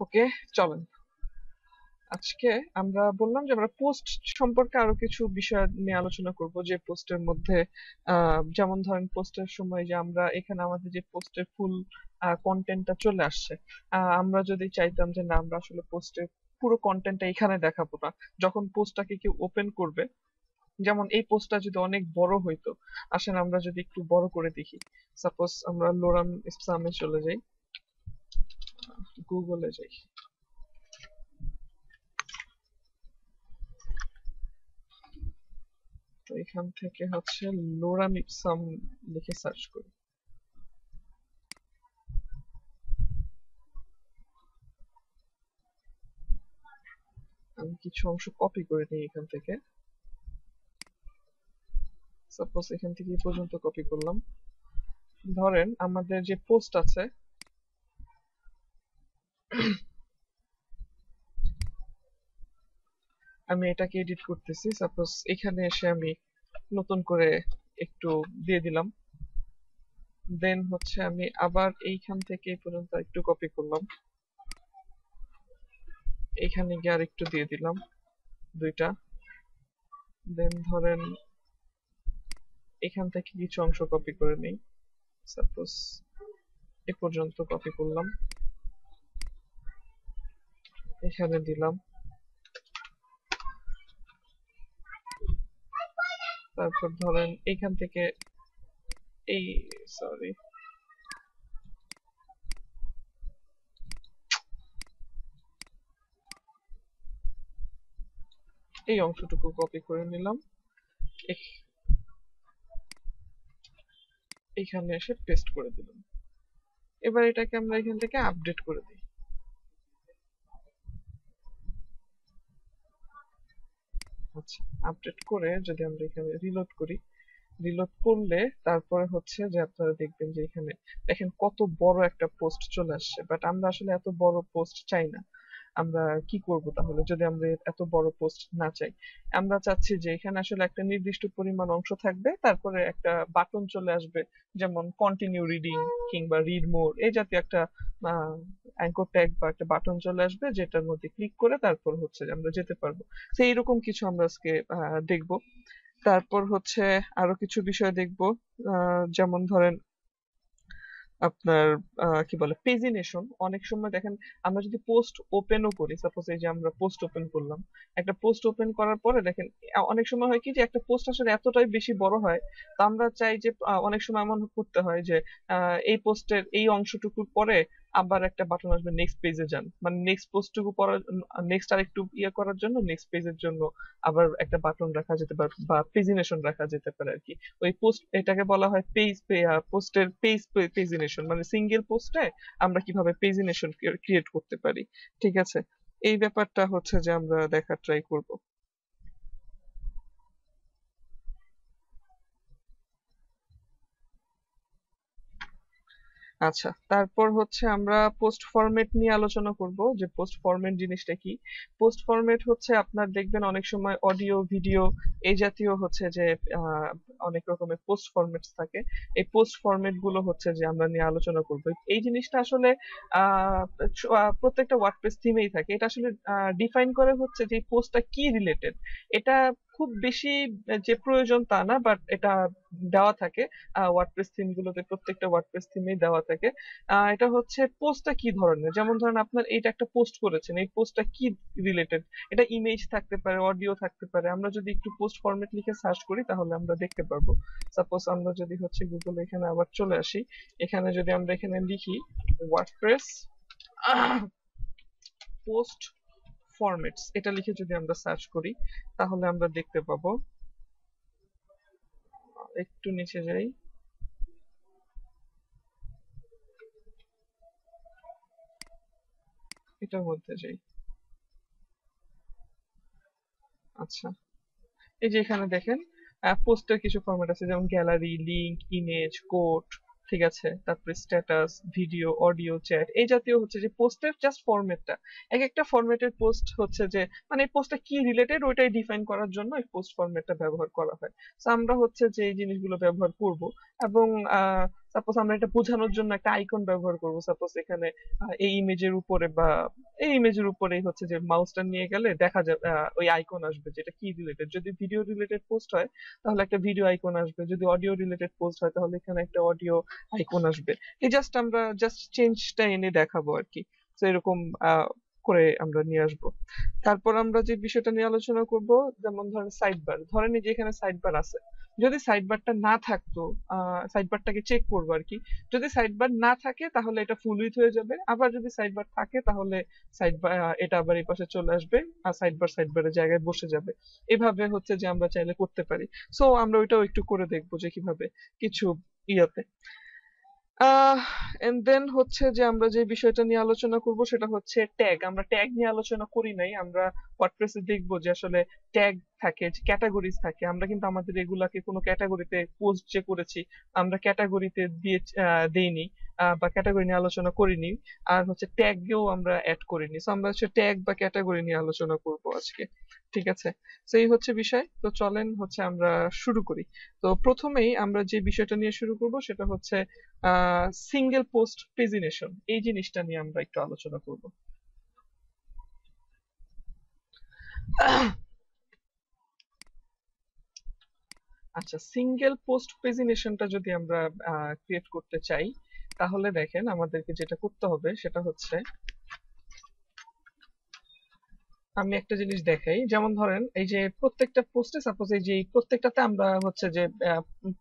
ওকে, চলেন। আজকে আমরা বললাম যে আমরা পোস্ট সম্পর্কে আরও কিছু বিষয় নিয়ে আলোচনা করব যে পোস্টের মধ্যে যেমন ধরেন পোস্টের সময় যে আমরা এখানে আমাদের যে পোস্টের ফুল কন্টেন্টটা চলে আসছে। আমরা যদি চাইতাম যে না, আমরা আসলে পোস্টের পুরো কন্টেন্টটা এখানে দেখাবো না। যখন পোস্টটাকে কেউ ওপেন করবে, যেমন এই পোস্টটা যদি অনেক বড় হইতো, আসেন আমরা যদি একটু বড় করে দেখি। সাপোজ আমরা লোরাম ইসলামে চলে যাই। গুগলে যাই। তো এখান থেকে হচ্ছে লোরাম ইপসাম লিখে সার্চ করি। আমি কিছু অংশ কপি করে নিই এখান থেকে। সাপোজ এখান থেকে পর্যন্ত কপি করলাম। ধরেন আমাদের যে পোস্ট আছে আমি এটাকে এডিট করতেছি সাপোজ এখানে এসে আমি নতুন করে একটু দিয়ে দিলাম। দেন হচ্ছে আমি আবার এইখান থেকে পর্যন্ত একটু কপি করলাম। এখানে গিয়ে আর একটু দিয়ে দিলাম, দুইটা। দেন ধরেন এখান থেকে কিছু অংশ কপি করে নেই। সাপোজ এ পর্যন্ত কপি করলাম। এখানে দিলাম। তারপর ধরেন এখান থেকে এই সরি এই অংশটুকু কপি করে নিলাম। এখানে এসে পেস্ট করে দিলাম। এবার এটাকে আমরা এখান থেকে আপডেট করে দিই। আচ্ছা আপডেট করে যদি আমরা এখানে রিলোড করি রিলোড করলে তারপরে হচ্ছে যে আপনারা দেখবেন যে এখানে দেখেন কত বড় একটা পোস্ট চলে আসছে। বাট আমরা আসলে এত বড় পোস্ট চাই না। আমরা কি করব তাহলে যদি আমরা এত বড় পোস্ট না চাই? আমরা চাচ্ছি যে এখানে আসলে একটা নির্দিষ্ট পরিমাণ অংশ থাকবে, তারপরে একটা বাটন চলে আসবে, যেমন কন্টিনিউ রিডিং কিংবা রিড মোর এই জাতীয় একটা অ্যাঙ্কর ট্যাগ বা একটা বাটন চলে আসবে, যেটার মধ্যে ক্লিক করে তারপর হচ্ছে আমরা যেতে পারব। তো এইরকম কিছু আমরা আজকে দেখব। তারপর হচ্ছে আরও কিছু বিষয় দেখব যেমন ধরেন আপনার কি বলে পেজিনেশন অনেক সময় দেখেন আমরা যদি পোস্ট ওপেনও করি সাপোজ এই যে আমরা পোস্ট ওপেন করলাম, একটা পোস্ট ওপেন করার পরে দেখেন অনেক সময় হয় কি যে একটা পোস্ট আসলে এতটাই বেশি বড় হয়, তা আমরা চাই যে অনেক সময় এমন করতে হয় যে এই পোস্টের এই অংশটুকুর পরে আবার একটা বাটন আসবে নেক্সট পেজে যান। মানে নেক্সট পোস্টটুকু পড়ার নেক্সট আর একটু ইয়ে করার জন্য নেক্সট পেজের জন্য আবার একটা বাটন রাখা যেতে পারে, বা পেজিনেশন রাখা যেতে পারে আর কি। ওই পোস্ট এটাকে বলা হয় পেজ পোস্টের পেজ পেজিনেশন মানে সিঙ্গেল পোস্টে আমরা কীভাবে পেজিনেশন ক্রিয়েট করতে পারি। ঠিক আছে? এই ব্যাপারটা হচ্ছে যে আমরা দেখার ট্রাই করব। আচ্ছা তারপর হচ্ছে আমরা পোস্ট ফরম্যাট নিয়ে আলোচনা করব যে পোস্ট ফরম্যাট জিনিসটা কি? পোস্ট ফরম্যাট হচ্ছে আপনার দেখবেন অনেক সময় অডিও ভিডিও এই জাতীয় হচ্ছে যে অনেক রকমের পোস্ট ফরম্যাটস থাকে। এই পোস্ট ফরম্যাটগুলো হচ্ছে যে আমরা নিয়ে আলোচনা করব। এই জিনিসটা আসলে প্রত্যেকটা ওয়ার্ডপ্রেস থিমেই থাকে। এটা আসলে ডিফাইন করে হচ্ছে যে পোস্টটা কি রিলেটেড এটা খুব বেশি যে প্রয়োজন তা না বাট এটা দেওয়া থাকে ওয়ার্ডপ্রেস থিম গুলোতে, প্রত্যেকটা ওয়ার্ডপ্রেস থিমেই দেওয়া থাকে। এটা হচ্ছে পোস্টটা কি ধরনের? যেমন ধরেন আপনার এইটা একটা পোস্ট করেছেন, এই পোস্টটা কি রিলেটেড এটা ইমেজ থাকতে পারে অডিও থাকতে পারে। আমরা যদি একটু পোস্ট ফরম্যাট লিখে সার্চ করি, তাহলে আমরা দেখতে পারব। সাপোজ আমরা যদি হচ্ছে গুগল এখানে আবার চলে আসি, এখানে যদি আমরা এখানে লিখি ওয়ার্ডপ্রেস পোস্ট ফরম্যাটস এটা লিখে যদি আমরা সার্চ করি, তাহলে আমরা দেখতে পাবো। একটু নিচে যাই। এটার মধ্যে যাই। আচ্ছা। এই যে এখানে দেখেন পোস্টের কিছু ফরম্যাট আছে, যেমন গ্যালারি লিঙ্ক ইমেজ কোড ঠিক আছে, তারপরে স্ট্যাটাস ভিডিও অডিও চ্যাট এই জাতীয় হচ্ছে যে পোস্টের জাস্ট ফরম্যাটটা এক একটা ফরম্যাটের পোস্ট হচ্ছে যে মানে এই পোস্টটা কি রিলেটেড ওইটাই ডিফাইন করার জন্য এই পোস্ট ফরম্যাটটা ব্যবহার করা হয়। তো আমরা হচ্ছে যে এই জিনিসগুলো ব্যবহার করব এবং সাপোজ আমরা এটা বোঝানোর জন্য একটা আইকন ব্যবহার করব। সাপোজ এখানে এই ইমেজের উপরে বা এই ইমেজের উপরেই হচ্ছে যে মাউসটা নিয়ে গেলে দেখা যাবে ওই আইকন আসবে যেটা কি রিলেটেড যদি ভিডিও রিলেটেড পোস্ট হয়, তাহলে একটা ভিডিও আইকন আসবে। যদি অডিও রিলেটেড পোস্ট হয়, তাহলে এখানে একটা অডিও আইকন আসবে। এই জাস্ট আমরা জাস্ট চেঞ্জটা এনে দেখাবো আর কি। তো এরকম করে আমরা নিয়ে আসব। তারপর আমরা যে বিষয়টা নিয়ে আলোচনা করব, যেমন ধরেন সাইড বার ধরেন যে এখানে সাইড বার আছে। যদি সাইড বারটা না থাকতো সাইড বারটাকে চেক করব আর কি। যদি সাইড বার না থাকে, তাহলে এটা ফুল উইথ হয়ে যাবে। আবার যদি সাইড বার থাকে, তাহলে সাইড বার এটা আবার এই পাশে চলে আসবে আর সাইড বার সাইড বারের জায়গায় বসে যাবে। এভাবে হচ্ছে যে আমরা চাইলে করতে পারি। সো আমরা ওইটাও একটু করে দেখব যে কীভাবে কিছু ইয়াতে। এন্ড দেন হচ্ছে যে আমরা যে বিষয়টা নিয়ে আলোচনা করব সেটা হচ্ছে ট্যাগ আমরা ট্যাগ নিয়ে আলোচনা করি নাই, আমরা ওয়ার্ডপ্রেসে দেখব যে আসলে ট্যাগ থাকে ক্যাটাগরিজ থাকে। আমরা কিন্তু আমাদের এগুলাকে কোনো ক্যাটাগরিতে পোস্ট যে করেছি, আমরা ক্যাটাগরিতে দিয়ে দেইনি বা ক্যাটাগরি নিয়ে আলোচনা করিনি, আর হচ্ছে ট্যাগেও আমরা অ্যাড করিনি। সো আমরা হচ্ছে ট্যাগ বা ক্যাটাগরি নিয়ে আলোচনা করব আজকে। ঠিক আছে। সেই হচ্ছে বিষয়। তো চলেন হচ্ছে আমরা শুরু করি। তো প্রথমেই আমরা যে বিষয়টা নিয়ে শুরু করব সেটা হচ্ছে সিঙ্গেল পোস্ট প্রেজিনেশন এই জিনিসটা নিয়ে আমরা একটু আলোচনা করব। আচ্ছা সিঙ্গেল পোস্ট প্রেজিনেশনটা যদি আমরা ক্রিয়েট করতে চাই, তাহলে দেখেন আমাদেরকে যেটা করতে হবে সেটা হচ্ছে আমি একটা জিনিস দেখাই। যেমন ধরেন, এই যে প্রত্যেকটা পোস্টে সাপোজ এই যে প্রত্যেকটাতে আমরা হচ্ছে যে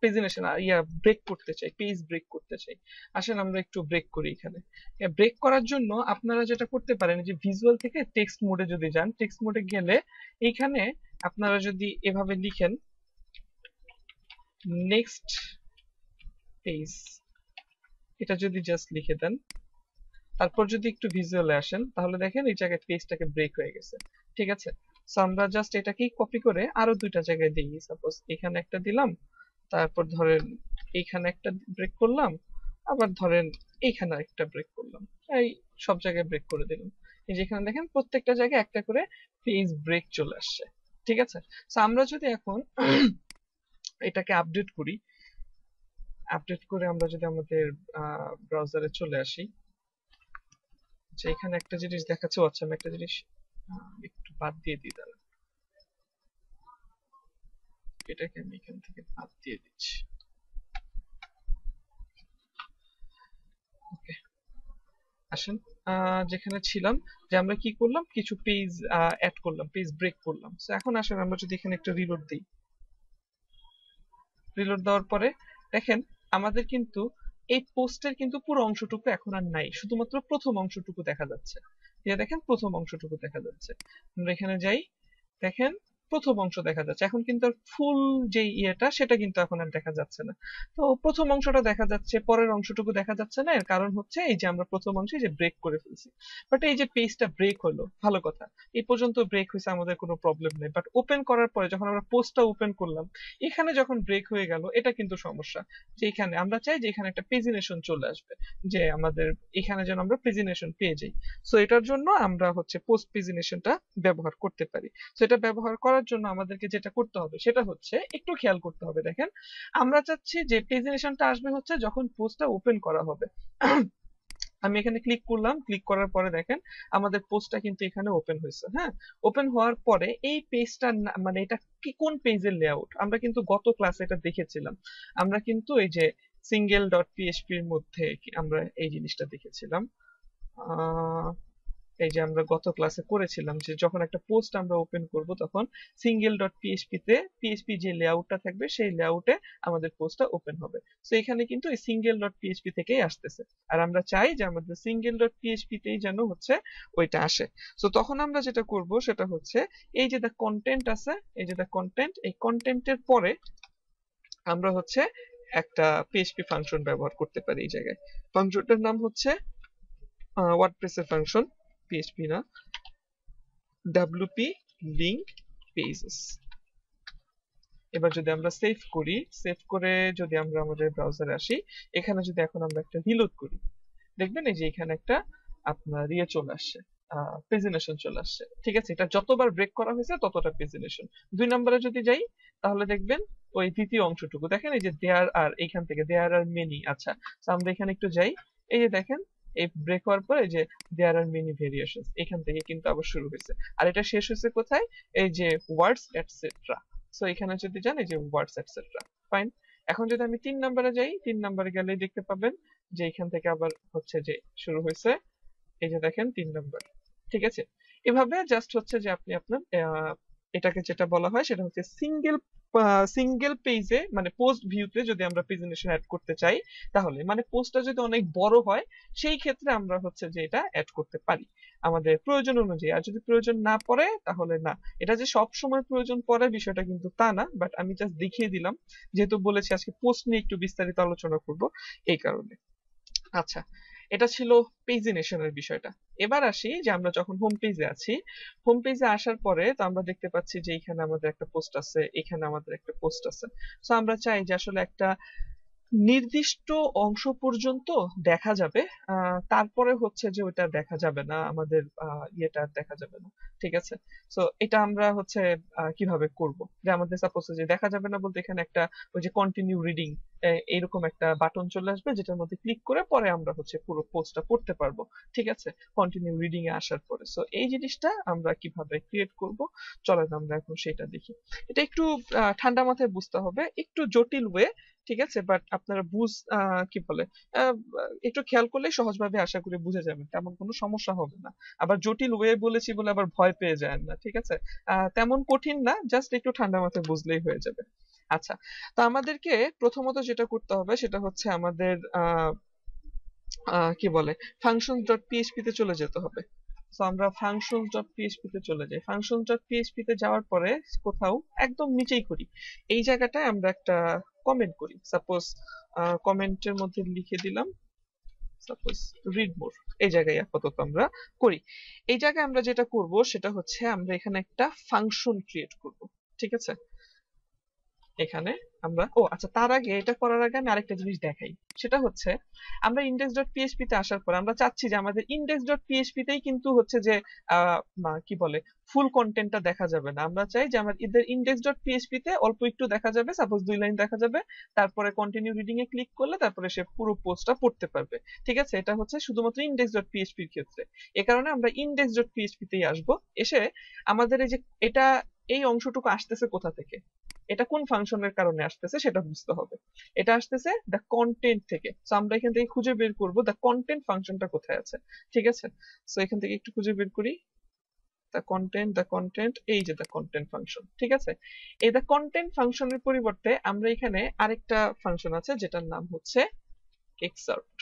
প্রেজেন্টেশন ইয়া ব্রেক করতে চাই পেজ ব্রেক করতে চাই। আসেন আমরা একটু ব্রেক করি এখানে। ব্রেক করার জন্য আপনারা যেটা করতে পারেন যে ভিজুয়াল থেকে টেক্সট মোডে যদি যান টেক্সট মোডে গেলে এইখানে আপনারা যদি এভাবে লিখেন নেক্সট পেজ এটা যদি জাস্ট লিখে দেন। তারপর যদি একটু ভিজুয়ালে আসেন, তাহলে দেখেন এই জায়গায় পেজটাকে ব্রেক হয়ে গেছে। ঠিক আছে? সো আমরা জাস্ট এটাকেই কপি করে আরও দুইটা জায়গায় দিই। সাপোজ এখানে একটা দিলাম, তারপর ধরেন এইখানে একটা ব্রেক করলাম, আবার ধরেন এইখানে একটা ব্রেক করলাম। এই সব জায়গায় ব্রেক করে দিলাম। এই যেখানে দেখেন প্রত্যেকটা জায়গায় একটা করে পেজ ব্রেক চলে আসছে। ঠিক আছে? সো আমরা যদি এখন এটাকে আপডেট করি আপডেট করে আমরা যদি আমাদের ব্রাউজারে চলে আসি। আচ্ছা এখানে একটা জিনিস দেখাচ্ছে আচ্ছা আমি একটা জিনিস একটু বাদ দিয়ে দিই দাঁড়া এটাকে আমি এখান থেকে বাদ দিয়ে দিচ্ছি। আসেন যেখানে ছিলাম, যে আমরা কি করলাম? কিছু পেজ অ্যাড করলাম পেজ ব্রেক করলাম। সো এখন আসেন, আমরা যদি এখানে একটা রিলোড দিই। রিলোড দেওয়ার পরে, দেখেন, আমাদের কিন্তু এই পোস্টের কিন্তু পুরো অংশটুকু এখন আর নাই, শুধুমাত্র প্রথম অংশটুকু দেখা যাচ্ছে। দেখেন, প্রথম অংশটুকু দেখা যাচ্ছে। আমরা এখানে যাই, দেখেন প্রথম অংশ দেখা যাচ্ছে। এখন কিন্তু ফুল যে ইয়েটা, সেটা কিন্তু এখন আর দেখা যাচ্ছে না। তো প্রথম অংশটা দেখা যাচ্ছে, পরের অংশটুকু দেখা যাচ্ছে না। এর কারণ হচ্ছে এই যে আমরা প্রথম অংশে যে ব্রেক করে ফেলছি। বাট এই যে পেজটা ব্রেক হলো, ভালো কথা। এই পর্যন্ত ব্রেক হয়েছে আমাদের কোনো প্রবলেম নেই। বাট ওপেন করার পরে যখন আমরা পোস্টটা ওপেন করলাম, এখানে যখন ব্রেক হয়ে গেল, এটা কিন্তু সমস্যা। যে এখানে আমরা চাই যে এখানে একটা প্রেজিনেশন চলে আসবে। যে আমাদের এখানে যেন আমরা প্রেজিনেশন পেয়ে যাই। সো এটার জন্য আমরা হচ্ছে পোস্ট প্রেজিনেশনটা ব্যবহার করতে পারি। সো এটা ব্যবহার করার জন্য আমাদেরকে যেটা করতে হবে সেটা হচ্ছে একটু খেয়াল করতে হবে, দেখেন। আমরা চাচ্ছি যে প্রেজেন্টেশনটা আসবে হচ্ছে যখন পোস্টটা ওপেন করা হবে। আমি এখানে ক্লিক করলাম, ক্লিক করার পরে দেখেন আমাদের পোস্টটা কিন্তু এখানে ওপেন হয়েছে হ্যাঁ? ওপেন হওয়ার পরে এই পেজটা মানে এটা কি, কোন পেজের লেআউট আমরা কিন্তু গত ক্লাসে এটা দেখেছিলাম। আমরা কিন্তু এই যে সিঙ্গেল ডট পিএইচপি এর মধ্যে আমরা এই জিনিসটা দেখেছিলাম। আহ এই যে আমরা গত ক্লাসে করেছিলাম যে যখন একটা পোস্ট আমরা ওপেন করব তখন সিঙ্গেল ডট পিএইচপি তে পিএইচপি যে লেআউটটা থাকবে সেই লেআউটে আমাদের পোস্টটা ওপেন হবে। সো এখানে কিন্তু এই সিঙ্গেল ডট পিএইচপি থেকেই আসতেছে। আর আমরা চাই যে আমাদের সিঙ্গেল ডট পিএইচপি তেই যেন হচ্ছে ওইটা আসে। সো তখন আমরা যেটা করব সেটা হচ্ছে এই যে দ্য কন্টেন্ট আছে, এই যে দ্য কন্টেন্ট এই কন্টেন্টের পরে আমরা হচ্ছে একটা পিএইচপি ফাংশন ব্যবহার করতে পারি এই জায়গায়। ফাংশনটার নাম হচ্ছে ওয়ার্ডপ্রেসের ফাংশন PHP না WP link pages. এবার যদি আমরা সেভ করি সেভ করে যদি আমরা আমাদের ব্রাউজারে আসি, এখানে যদি এখন আমরা একটা রিলোড করি, দেখবেন এই যে এখানে একটা আপনার ইয়ে চলে আসছে প্রেজেন্টেশন চলে আসছে। ঠিক আছে, এটা যতবার ব্রেক করা হয়েছে ততটা প্রেজেন্টেশন দুই নম্বরে যদি যাই, তাহলে দেখবেন ওই দ্বিতীয় অংশটুকু। দেখেন এই যে দেয়ার আর, এইখান থেকে দেয়ার আর মেনি আচ্ছা। আমরা এখানে একটু যাই, এই যে দেখেন এই ব্রেক হওয়ার পরে যে দেয়ার আর মেনি ভেরিয়েশন এখান থেকে কিন্তু আবার শুরু হয়েছে। আর এটা শেষ হয়েছে কোথায়? এই যে ওয়ার্ডস এটসেট্রা সো এখানে যদি জানি যে ওয়ার্ডস এটসেট্রা ফাইন এখন যদি আমি তিন নম্বরে যাই, তিন নম্বরে গেলে দেখতে পাবেন যে এখান থেকে আবার হচ্ছে যে শুরু হয়েছে। এই যে দেখেন, তিন নম্বর ঠিক আছে? এভাবে জাস্ট হচ্ছে যে আপনি আপনার এটাকে যেটা বলা হয় সেটা হচ্ছে সিঙ্গেল সিঙ্গেল পেজে মানে পোস্ট ভিউতে যদি আমরা প্রেজেন্টেশন অ্যাড করতে চাই, তাহলে মানে পোস্টটা যদি অনেক বড় হয়, সেই ক্ষেত্রে আমরা হচ্ছে যে এটা অ্যাড করতে পারি। আমাদের প্রয়োজন অনুযায়ী। আর যদি প্রয়োজন না পড়ে, তাহলে না। এটা যে সব সময় প্রয়োজন পড়ে বিষয়টা কিন্তু তা না বাট আমি জাস্ট দেখিয়ে দিলাম। যেহেতু বলেছি, আজকে পোস্ট নিয়ে একটু বিস্তারিত আলোচনা করব এই কারণে। আচ্ছা এটা ছিল পেজিনেশনের বিষয়টা। এবার আসি যে আমরা যখন হোম পেজে আছি হোম পেজে আসার পরে তো আমরা দেখতে পাচ্ছি যে এখানে আমাদের একটা পোস্ট আছে, এখানে আমাদের একটা পোস্ট আছে। তো আমরা চাই যে আসলে একটা নির্দিষ্ট অংশ পর্যন্ত দেখা যাবে। তারপরে হচ্ছে যে ওইটা দেখা যাবে না, আমাদের ইয়েটা দেখা যাবে না, ঠিক আছে? সো এটা আমরা হচ্ছে কীভাবে করব? যে আমাদের সাপোজ যে দেখা যাবে না বলতে এখানে একটা ওই যে কন্টিনিউ রিডিং এইরকম একটা বাটন চলে আসবে যেটার মধ্যে ক্লিক করে পরে আমরা হচ্ছে পুরো পোস্টটা পড়তে পারব, ঠিক আছে? কন্টিনিউ রিডিং এ আসার পরে। সো এই জিনিসটা আমরা কীভাবে ক্রিয়েট করব? চলেন আমরা এখন সেটা দেখি। এটা একটু ঠান্ডা মাথায় বুঝতে হবে। একটু জটিল ওয়ে ঠিক আছে? বাট আপনারা বুঝ কি বলে একটু খেয়াল করলে সহজভাবে আশা করি বুঝে যাবেন। তেমন কোনো সমস্যা হবে না। আবার জটিল ওয়ে বলেছি বলে আবার ভয় পেয়ে যায় না, ঠিক আছে? তেমন কঠিন না জাস্ট একটু ঠান্ডা মাথায় বুঝলেই হয়ে যাবে। আচ্ছা তো আমাদেরকে প্রথমত যেটা করতে হবে সেটা হচ্ছে আমাদের কি বলে ফাংশন ডট পিএইচপি তে চলে যেতে হবে। তো আমরা ফাংশন ডট পিএইচপি তে চলে যাই। ফাংশন ডট পিএইচপি তে যাওয়ার পরে কোথাও একদম নিচেই করি। এই জায়গাটায় আমরা একটা কমেন্ট করি। সাপোজ কমেন্টের মধ্যে লিখে দিলাম। সাপোজ রিড মোর এই জায়গায় আপাতত আমরা করি। এই জায়গায় আমরা যেটা করব, সেটা হচ্ছে আমরা এখানে একটা ফাংশন ক্রিয়েট করব। ঠিক আছে? এখানে আমরা, ও আচ্ছা তার আগে এটা করার আগে আমি আরেকটা জিনিস দেখাই। সেটা হচ্ছে, আমরা ইন্ডেক্স ডট পিএইচপি তে আসার পর আমরা চাচ্ছি যে আমাদের ইন্ডেক্স ডট পিএইচপি তেই কিন্তু হচ্ছে যে কি বলে ফুল কন্টেন্টটা দেখা যাবে না। আমরা চাই যে আমার ইদের ইন্ডেক্স ডট পিএইচপি তে অল্প একটু দেখা যাবে সাপোজ দুই লাইন দেখা যাবে, তারপরে কন্টিনিউ রিডিং এ ক্লিক করলে তারপরে সে পুরো পোস্টটা পড়তে পারবে। ঠিক আছে? এটা হচ্ছে শুধুমাত্র ইন্ডেক্স ডট পিএইচপি এর ক্ষেত্রে। এ কারণে আমরা ইন্ডেক্স ডট পিএইচপি তেই আসব। এসে আমাদের এই যে, এটা, এই অংশটুকু আসতেছে কোথা থেকে? এটা কোন ফাংশনের কারণে আসতেছে সেটা বুঝতে হবে। এটা আসতেছে দ্য কন্টেন্ট থেকে। সো আমরা এখান থেকে খুঁজে বের করব দ্য কন্টেন্ট ফাংশনটা কোথায় আছে। ঠিক আছে? সো এখান থেকে একটু খুঁজে বের করি। দ্য কন্টেন্ট দ্য কন্টেন্ট এই যে দ্য কন্টেন্ট ফাংশন ঠিক আছে? এই দ্য কন্টেন্ট ফাংশনের পরিবর্তে আমরা এখানে আরেকটা ফাংশন আছে যেটার নাম হচ্ছে এক্সার্ট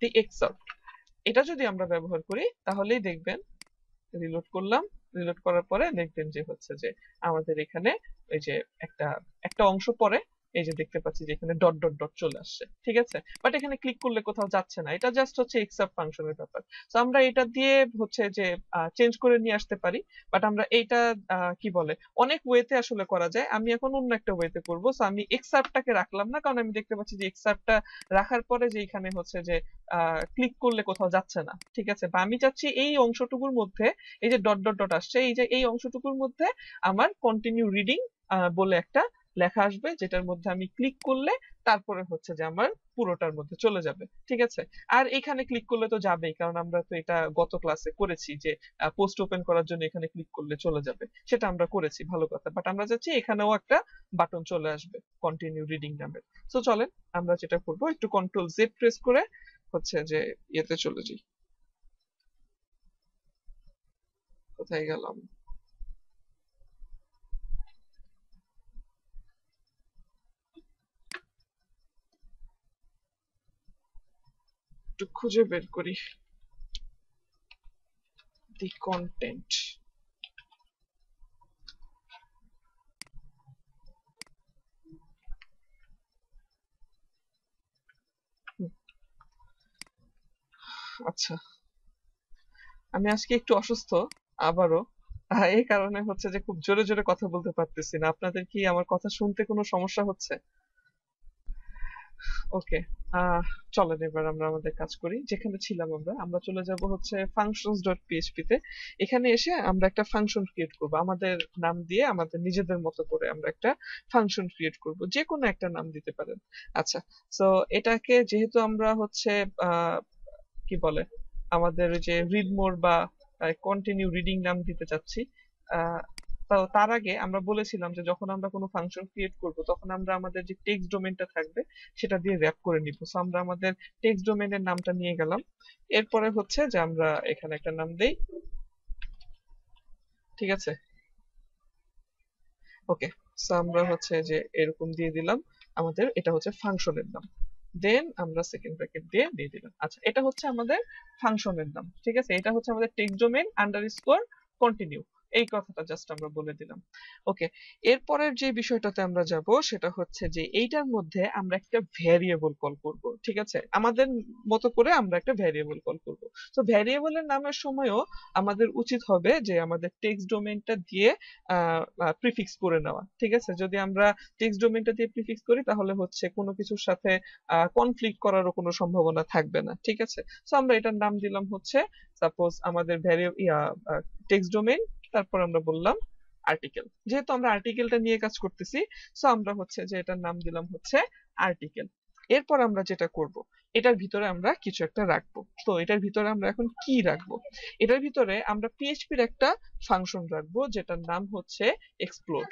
দি এক্সার্ট এটা যদি আমরা ব্যবহার করি, তাহলেই দেখবেন রিলোড করলাম। রিলোড করার পরে দেখবেন যে হচ্ছে যে আমাদের এখানে ওই যে একটা একটা অংশ পরে এই যে দেখতে পাচ্ছি যে এখানে ডট ডট ডট চলে আসছে, ঠিক আছে? বাট এখানে ক্লিক করলে কোথাও যাচ্ছে না, এটা জাস্ট হচ্ছে এক্সাপ ফাংশনের ব্যাপার। তো আমরা এটা দিয়ে হচ্ছে যে চেঞ্জ করে নিয়ে আসতে পারি বাট আমরা এইটা কি বলে, অনেক ওয়েতে আসলে করা যায়। আমি এখন অন্য একটা ওয়েতে করব। সো আমি এক্সাপটাকে রাখলাম না, কারণ আমি দেখতে পাচ্ছি যে এক্সাপটা রাখার পরে যে এখানে হচ্ছে যে ক্লিক করলে কোথাও যাচ্ছে না, ঠিক আছে? বা আমি চাচ্ছি এই অংশটুকুর মধ্যে, এই যে ডট ডট ডট আসছে, এই যে এই অংশটুকুর মধ্যে আমার কন্টিনিউ রিডিং বলে একটা লেখা আসবে, যেটার মধ্যে আমি ক্লিক করলে তারপরে হচ্ছে যে আমার পুরোটার মধ্যে চলে যাবে, ঠিক আছে? আর এখানে ক্লিক করলে তো যাবেই, কারণ আমরা তো এটা গত ক্লাসে করেছি যে পোস্ট ওপেন করার জন্য এখানে ক্লিক করলে চলে যাবে, সেটা আমরা করেছি, ভালো কথা। বাট আমরা যাচ্ছি এখানেও একটা বাটন চলে আসবে কন্টিনিউ রিডিং নামের। সো চলেন, আমরা যেটা করব, একটু কন্ট্রোল জেড প্রেস করে হচ্ছে যে ইয়েতে চলে যাই। কোথায় গেলাম? একটু খুঁজে বের করি। দি কন্টেন্ট আচ্ছা। আমি আজকে একটু অসুস্থ, আবারও। এই কারণে হচ্ছে যে খুব জোরে জোরে কথা বলতে পারতেছি না। আপনাদের কি আমার কথা শুনতে কোনো সমস্যা হচ্ছে? ওকে চলেন এবার আমরা আমাদের কাজ করি। যেখানে ছিলাম আমরা আমরা চলে যাব হচ্ছে functions ডট পিএইচপি তে। এখানে এসে আমরা একটা ফাংশন ক্রিয়েট করব। আমাদের নাম দিয়ে আমাদের নিজেদের মতো করে আমরা একটা ফাংশন ক্রিয়েট করব। যে কোনো একটা নাম দিতে পারেন। আচ্ছা তো এটাকে যেহেতু আমরা হচ্ছে কি বলে, আমাদের যে রিড মোর বা কন্টিনিউ রিডিং নাম দিতে চাচ্ছি তো তার আগে আমরা বলেছিলাম যে যখন আমরা কোনো ফাংশন ক্রিয়েট করব, তখন আমরা আমাদের যে টেক্সট ডোমেনটা থাকবে, সেটা দিয়ে র্যাপ করে নিব। সো আমরা আমাদের টেক্সট ডোমেনের নামটা নিয়ে গেলাম। এরপরে হচ্ছে যে আমরা এখানে একটা নাম দেই। ঠিক আছে? ওকে সো আমরা হচ্ছে যে এরকম দিয়ে দিলাম। আমাদের এটা হচ্ছে ফাংশনের নাম। দেন আমরা সেকেন্ড ব্র্যাকেট দিয়ে দিয়ে দিলাম। আচ্ছা এটা হচ্ছে আমাদের ফাংশনের নাম। ঠিক আছে? এটা হচ্ছে আমাদের টেক্সট ডোমেন আন্ডারস্কোর কন্টিনিউ এই কথাটা জাস্ট আমরা বলে দিলাম। ওকে এরপরের যে বিষয়টাতে আমরা যাব সেটা হচ্ছে যে এইটার মধ্যে আমরা একটা ভ্যারিয়েবল কল করব, ঠিক আছে? আমাদের মতো করে আমরা একটা ভ্যারিয়েবল কল করব। তো ভ্যারিয়েবলের নামের সময়ও আমাদের উচিত হবে যে আমাদের টেক্সট ডোমেনটা দিয়ে প্রিফিক্স করে নেওয়া, ঠিক আছে? যদি আমরা টেক্সট ডোমেনটা দিয়ে প্রিফিক্স করি তাহলে হচ্ছে কোনো কিছুর সাথে কনফ্লিক্ট করারও কোনো সম্ভাবনা থাকবে না, ঠিক আছে? তো আমরা এটার নাম দিলাম হচ্ছে সাপোজ আমাদের ভ্যারিয়ে ইয়া টেক্সট ডোমেন তারপর আমরা বললাম আর্টিকেল যেহেতু আমরা আর্টিকেলটা নিয়ে কাজ করতেছি সো আমরা হচ্ছে যে এটার নাম দিলাম হচ্ছে আর্টিকেল এরপর আমরা যেটা করব, এটার ভিতরে আমরা কিছু একটা রাখব। তো এটার ভিতরে আমরা এখন কি রাখব? এটার ভিতরে আমরা পিএইচপির একটা ফাংশন রাখব, যেটার নাম হচ্ছে এক্সপ্লোড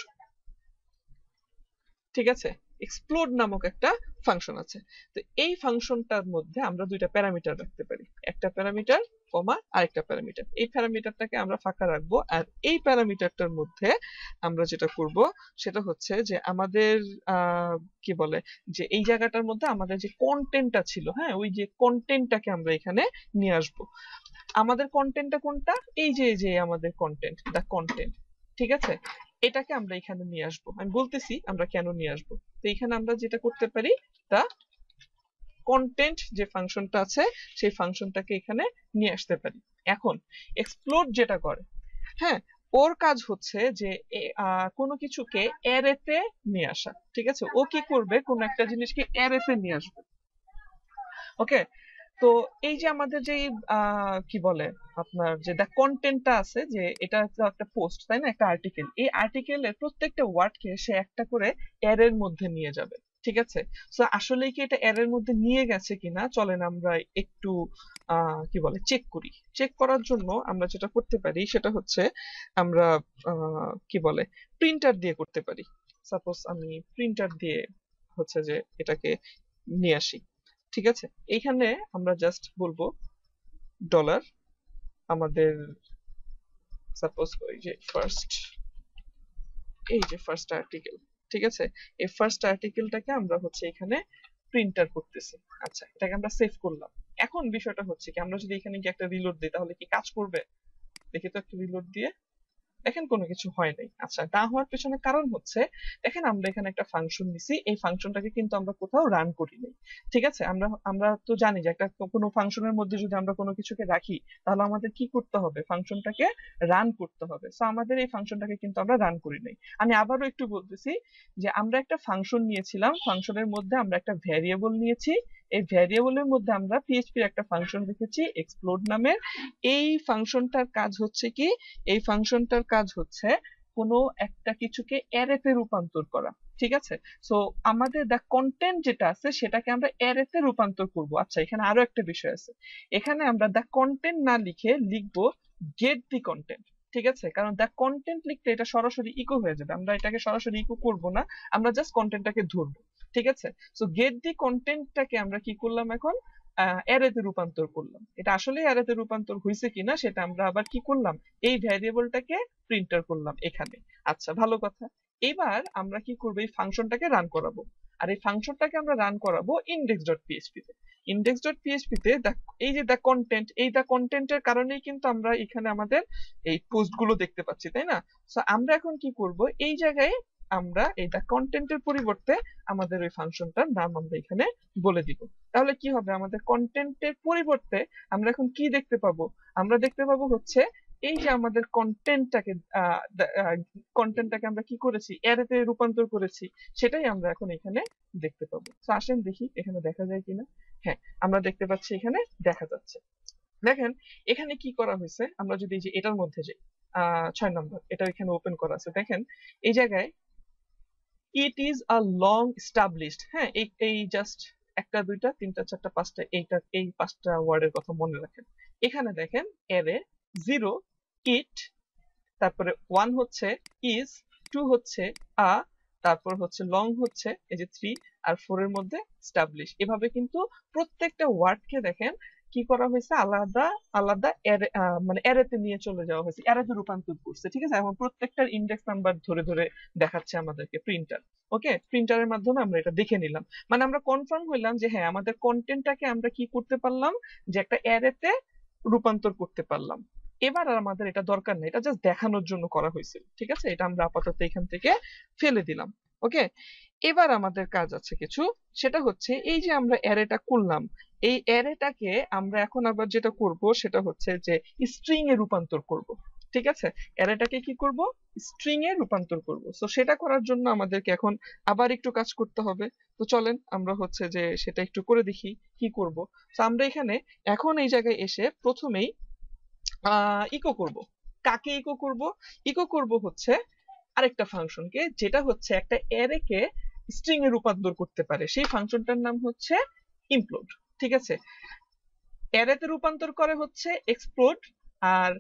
ঠিক আছে? এক্সপ্লোড নামক একটা ফাংশন আছে। তো এই ফাংশনটার মধ্যে আমরা দুইটা প্যারামিটার রাখতে পারি। একটা প্যারামিটার কমা আরেকটা প্যারামিটার। এই প্যারামিটারটাকে আমরা ফাঁকা রাখব আর এই প্যারামিটারটার মধ্যে আমরা যেটা করব সেটা হচ্ছে যে আমাদের কি বলে, যে এই জায়গাটার মধ্যে আমাদের যে কন্টেন্টটা ছিল হ্যাঁ ওই যে কন্টেন্টটাকে আমরা এখানে নিয়ে আসব। আমাদের কন্টেন্টটা কোনটা? এই যে যে আমাদের কন্টেন্ট দা কন্টেন্ট ঠিক আছে? এটাকে আমরা এখানে নিয়ে আসব। আমি বলতেছি আমরা কেন নিয়ে আসব। তো এখানে আমরা যেটা করতে পারি তা কন্টেন্ট যে ফাংশনটা আছে, সেই ফাংশনটাকে এখানে নিয়ে আসতে পারি। এখন এক্সপ্লোর যেটা করে হ্যাঁ ওর কাজ হচ্ছে যে কোনো কিছুকে অ্যারেতে নিয়ে আসা, ঠিক আছে? ও কি করবে? কোন একটা জিনিসকে অ্যারেতে নিয়ে আসবে। ওকে তো এই যে আমাদের যে কি বলে আপনার যে দ্য কন্টেন্টটা আছে, যে, এটা একটা পোস্ট তাই না? একটা আর্টিকেল এই আর্টিকেলের প্রত্যেকটা ওয়ার্ডকে সে একটা করে এর মধ্যে নিয়ে যাবে। ঠিক আছে? সো আসলে কি এটা এর মধ্যে নিয়ে গেছে কিনা? চলেন আমরা একটু কি বলে চেক করি। চেক করার জন্য আমরা যেটা করতে পারি সেটা হচ্ছে আমরা কি বলে প্রিন্টার দিয়ে করতে পারি। সাপোজ আমি প্রিন্টার দিয়ে হচ্ছে যে এটাকে নিয়ে আসি। ঠিক আছে? এইখানে আমরা জাস্ট বলব ডলার আমাদের সাপোজ ওই যে ফার্স্ট এই যে ফার্স্ট আর্টিকেল ঠিক আছে? এই ফার্স্ট আর্টিকেলটাকে আমরা হচ্ছে এখানে প্রিন্টার করতেছি। আচ্ছা এটাকে আমরা সেভ করলাম। এখন বিষয়টা হচ্ছে কি, আমরা যদি এখানে গিয়ে একটা রিলোড দিই, তাহলে কি কাজ করবে? দেখি তো একটু রিলোড দিয়ে। দেখেন কোনো কিছু হয় নাই। আচ্ছা না হওয়ার পেছনে কারণ হচ্ছে, দেখেন আমরা এখানে একটা ফাংশন নিছি, এই ফাংশনটাকে কিন্তু আমরা কোথাও রান করি নাই। ঠিক আছে? আমরা আমরা তো জানি যে একটা কোনো ফাংশনের মধ্যে যদি আমরা কোনো কিছুকে রাখি, তাহলে আমাদের কি করতে হবে? ফাংশনটাকে রান করতে হবে। সো আমাদের এই ফাংশনটাকে কিন্তু আমরা রান করি নাই। আমি আবারও একটু বলতেছি যে আমরা একটা ফাংশন নিয়েছিলাম ফাংশনের মধ্যে আমরা একটা ভ্যারিয়েবল নিয়েছি এই ভ্যারিয়েবলের মধ্যে আমরা পিএইচপির একটা ফাংশন রেখেছি এক্সপ্লোড নামের। এই ফাংশনটার কাজ হচ্ছে কি? এই ফাংশনটার কাজ হচ্ছে কোনো একটা কিছুকে অ্যারেতে রূপান্তর করা, ঠিক আছে? সো আমাদের দ্য কন্টেন্ট যেটা আছে, সেটাকে আমরা অ্যারেতে রূপান্তর করব। আচ্ছা এখানে আরও একটা বিষয় আছে। এখানে আমরা দ্য কন্টেন্ট না লিখে লিখব গেট দি কন্টেন্ট ঠিক আছে? কারণ দ্য কন্টেন্ট লিখতে এটা সরাসরি ইকো হয়ে যাবে। আমরা এটাকে সরাসরি ইকো করব না, আমরা জাস্ট কন্টেন্টটাকে ধরবো। ঠিক আছে? সো গেট দি কন্টেন্টটাকে আমরা কি করলাম এখন? অ্যারেতে রূপান্তর করলাম। এটা আসলে অ্যারেতে রূপান্তর হয়েছে কিনা সেটা আমরা আবার কি করলাম? এই ভ্যারিয়েবলটাকে প্রিন্টার করলাম এখানে। আচ্ছা ভালো কথা। এবার আমরা কি করব? এই ফাংশনটাকে রান করাবো। আর এই ফাংশনটাকে আমরা রান করাবো ইন্ডেক্স ডট পিএইচপি তে ইন্ডেক্স ডট পিএইচপি তে এই যে দ্য কন্টেন্ট এই দ্য কন্টেন্টের কারণেই কিন্তু আমরা এখানে আমাদের এই পোস্টগুলো দেখতে পাচ্ছি, তাই না? সো আমরা এখন কি করব? এই জায়গায় আমরা এটা কন্টেন্টের পরিবর্তে আমাদের ওই ফাংশনটার নাম আমরা এখানে বলে দিব। তাহলে কি হবে? আমাদের কন্টেন্টের পরিবর্তে আমরা এখন কি দেখতে পাবো? আমরা দেখতে পাবো হচ্ছে এই যে আমাদের কন্টেন্টটাকে কন্টেন্টটাকে আমরা কি করেছি? অ্যারেতে রূপান্তর করেছি। সেটাই আমরা এখন এখানে দেখতে পাবো। তো আসেন দেখি এখানে দেখা যায় কিনা। হ্যাঁ আমরা দেখতে পাচ্ছি এখানে দেখা যাচ্ছে। দেখেন, এখানে কি করা হয়েছে? আমরা যদি এই যে এটার মধ্যে যাই ছয় নম্বর, এটা এখানে ওপেন করা আছে। দেখেন, এই জায়গায় it is a long established হ্যাঁ এই এই জাস্ট একটা, দুইটা, তিনটা, চারটা, পাঁচটা, এইটা, এই পাঁচটা ওয়ার্ডের কথা মনে রাখেন। এখানে দেখেন এরে জিরো ইট তারপরে ওয়ান হচ্ছে ইজ টু হচ্ছে আ তারপর হচ্ছে লং হচ্ছে, এই যে থ্রি আর ফোর এর মধ্যে স্টাবলিশ এভাবে কিন্তু প্রত্যেকটা ওয়ার্ডকে দেখেন কি করা হয়েছে? আলাদা আলাদা মানে অ্যারেতে নিয়ে চলে যাওয়া হয়েছে। অ্যারেতে রূপান্তর করছে, ঠিক আছে? এখন প্রত্যেকটার ইন্ডেক্স নাম্বার ধরে ধরে দেখাচ্ছে আমাদেরকে প্রিন্টার ওকে প্রিন্টারের মাধ্যমে আমরা এটা দেখে নিলাম। মানে আমরা কনফার্ম হইলাম যে হ্যাঁ আমাদের কন্টেন্টটাকে আমরা কি করতে পারলাম? যে একটা অ্যারেতে রূপান্তর করতে পারলাম। এবার আর আমাদের এটা দরকার নেই। এটা জাস্ট দেখানোর জন্য করা হয়েছিল ঠিক আছে? এটা আমরা আপাতত এখান থেকে ফেলে দিলাম। ওকে এবার আমাদের কাজ আছে কিছু। সেটা হচ্ছে, এই যে আমরা অ্যারেটা করলাম এই অ্যারেটাকে আমরা এখন আবার যেটা করব সেটা হচ্ছে যে স্ট্রিং এ রূপান্তর করব, ঠিক আছে? অ্যারেটাকে কি করব? স্ট্রিং এ রূপান্তর করব। সো সেটা করার জন্য আমাদেরকে এখন আবার একটু কাজ করতে হবে। তো চলেন আমরা হচ্ছে যে সেটা একটু করে দেখি কি করব। তো আমরা এখানে এখন এই জায়গায় এসে প্রথমেই ইকো করব। কাকে ইকো করব? ইকো করব হচ্ছে আরেকটা ফাংশনকে, যেটা হচ্ছে একটা অ্যারেকে স্ট্রিং এ রূপান্তর করতে পারে। সেই ফাংশনটার নাম হচ্ছে ইমপ্লোড ঠিক আছে? অ্যারেতে রূপান্তর করে হচ্ছে এক্সপ্লোড আর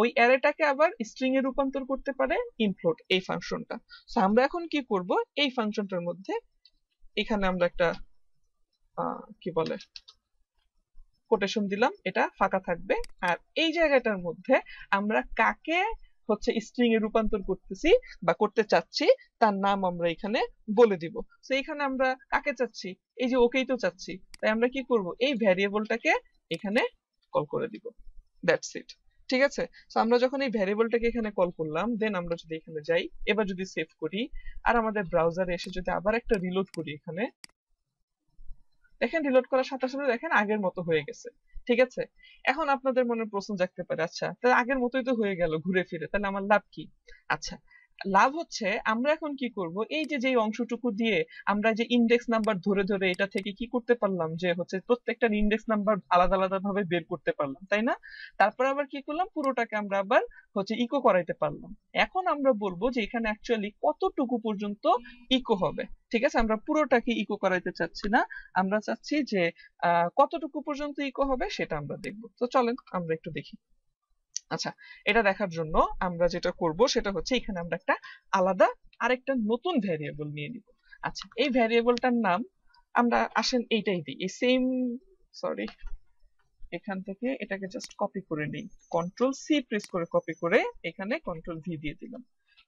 ওই অ্যারেটাকে আবার স্ট্রিং এ রূপান্তর করতে পারে ইমপ্লোড এই ফাংশনটা। সো আমরা এখন কি করব? এই ফাংশনটার মধ্যে এখানে আমরা একটা কি বলে কোটেশন দিলাম। এটা ফাঁকা থাকবে। আর এই জায়গাটার মধ্যে আমরা কাকে হচ্ছে স্ট্রিং এ রূপান্তর করতেছি বা করতে চাচ্ছি, তার নাম আমরা এখানে বলে দিব। তো এখানে আমরা কাকে চাচ্ছি? এই যে ওকেই তো চাচ্ছি। তাই আমরা কি করব? এই ভ্যারিয়েবলটাকে এখানে কল করে দিব। দ্যাটস ইট ঠিক আছে? তো আমরা যখন এই ভ্যারিয়েবলটাকে এখানে কল করলাম দেন আমরা যদি এখানে যাই, এবার যদি সেভ করি, আর আমাদের ব্রাউজারে এসে যদি আবার একটা রিলোড করি এখানে, দেখেন রিলোড করার সাথে সাথে দেখেন আগের মতো হয়ে গেছে। ঠিক আছে? এখন আপনাদের মনে প্রশ্ন জাগতে পারে আচ্ছা তাহলে আগের মতোই তো হয়ে গেল ঘুরে ফিরে, তাহলে আমার লাভ কি? আচ্ছা লাভ হচ্ছে, আমরা এখন কি করব? এই যে যে অংশটুকু দিয়ে আমরা যে ইন্ডেক্স নাম্বার ধরে ধরে এটা থেকে কি করতে পারলাম? যে হচ্ছে প্রত্যেকটা ইন্ডেক্স নাম্বার আলাদা আলাদা ভাবে বের করতে পারলাম, তাই না? তারপর আবার কি করলাম? পুরোটাকে আমরা আবার হচ্ছে ইকো করাইতে পারলাম। এখন আমরা বলব যে, এখানে অ্যাকচুয়ালি কতটুকু পর্যন্ত ইকো হবে? ঠিক আছে? আমরা পুরোটাকে ইকো করাইতে চাচ্ছি না। আমরা চাচ্ছি যে কতটুকু পর্যন্ত ইকো হবে সেটা আমরা দেখব। তো চলেন, আমরা একটু দেখি। আচ্ছা এটা দেখার জন্য আমরা যেটা করব সেটা হচ্ছে এখানে আমরা একটা আলাদা আরেকটা নতুন ভ্যারিয়েবল নিয়ে নিব। আচ্ছা এই ভ্যারিয়েবলটার নাম আমরা আসেন এইটাই দিই। এই সেম সরি এখান থেকে এটাকে জাস্ট কপি করে নিই। কন্ট্রোল সি প্রেস করে কপি করে এখানে কন্ট্রোল ভি দিয়ে দিলাম।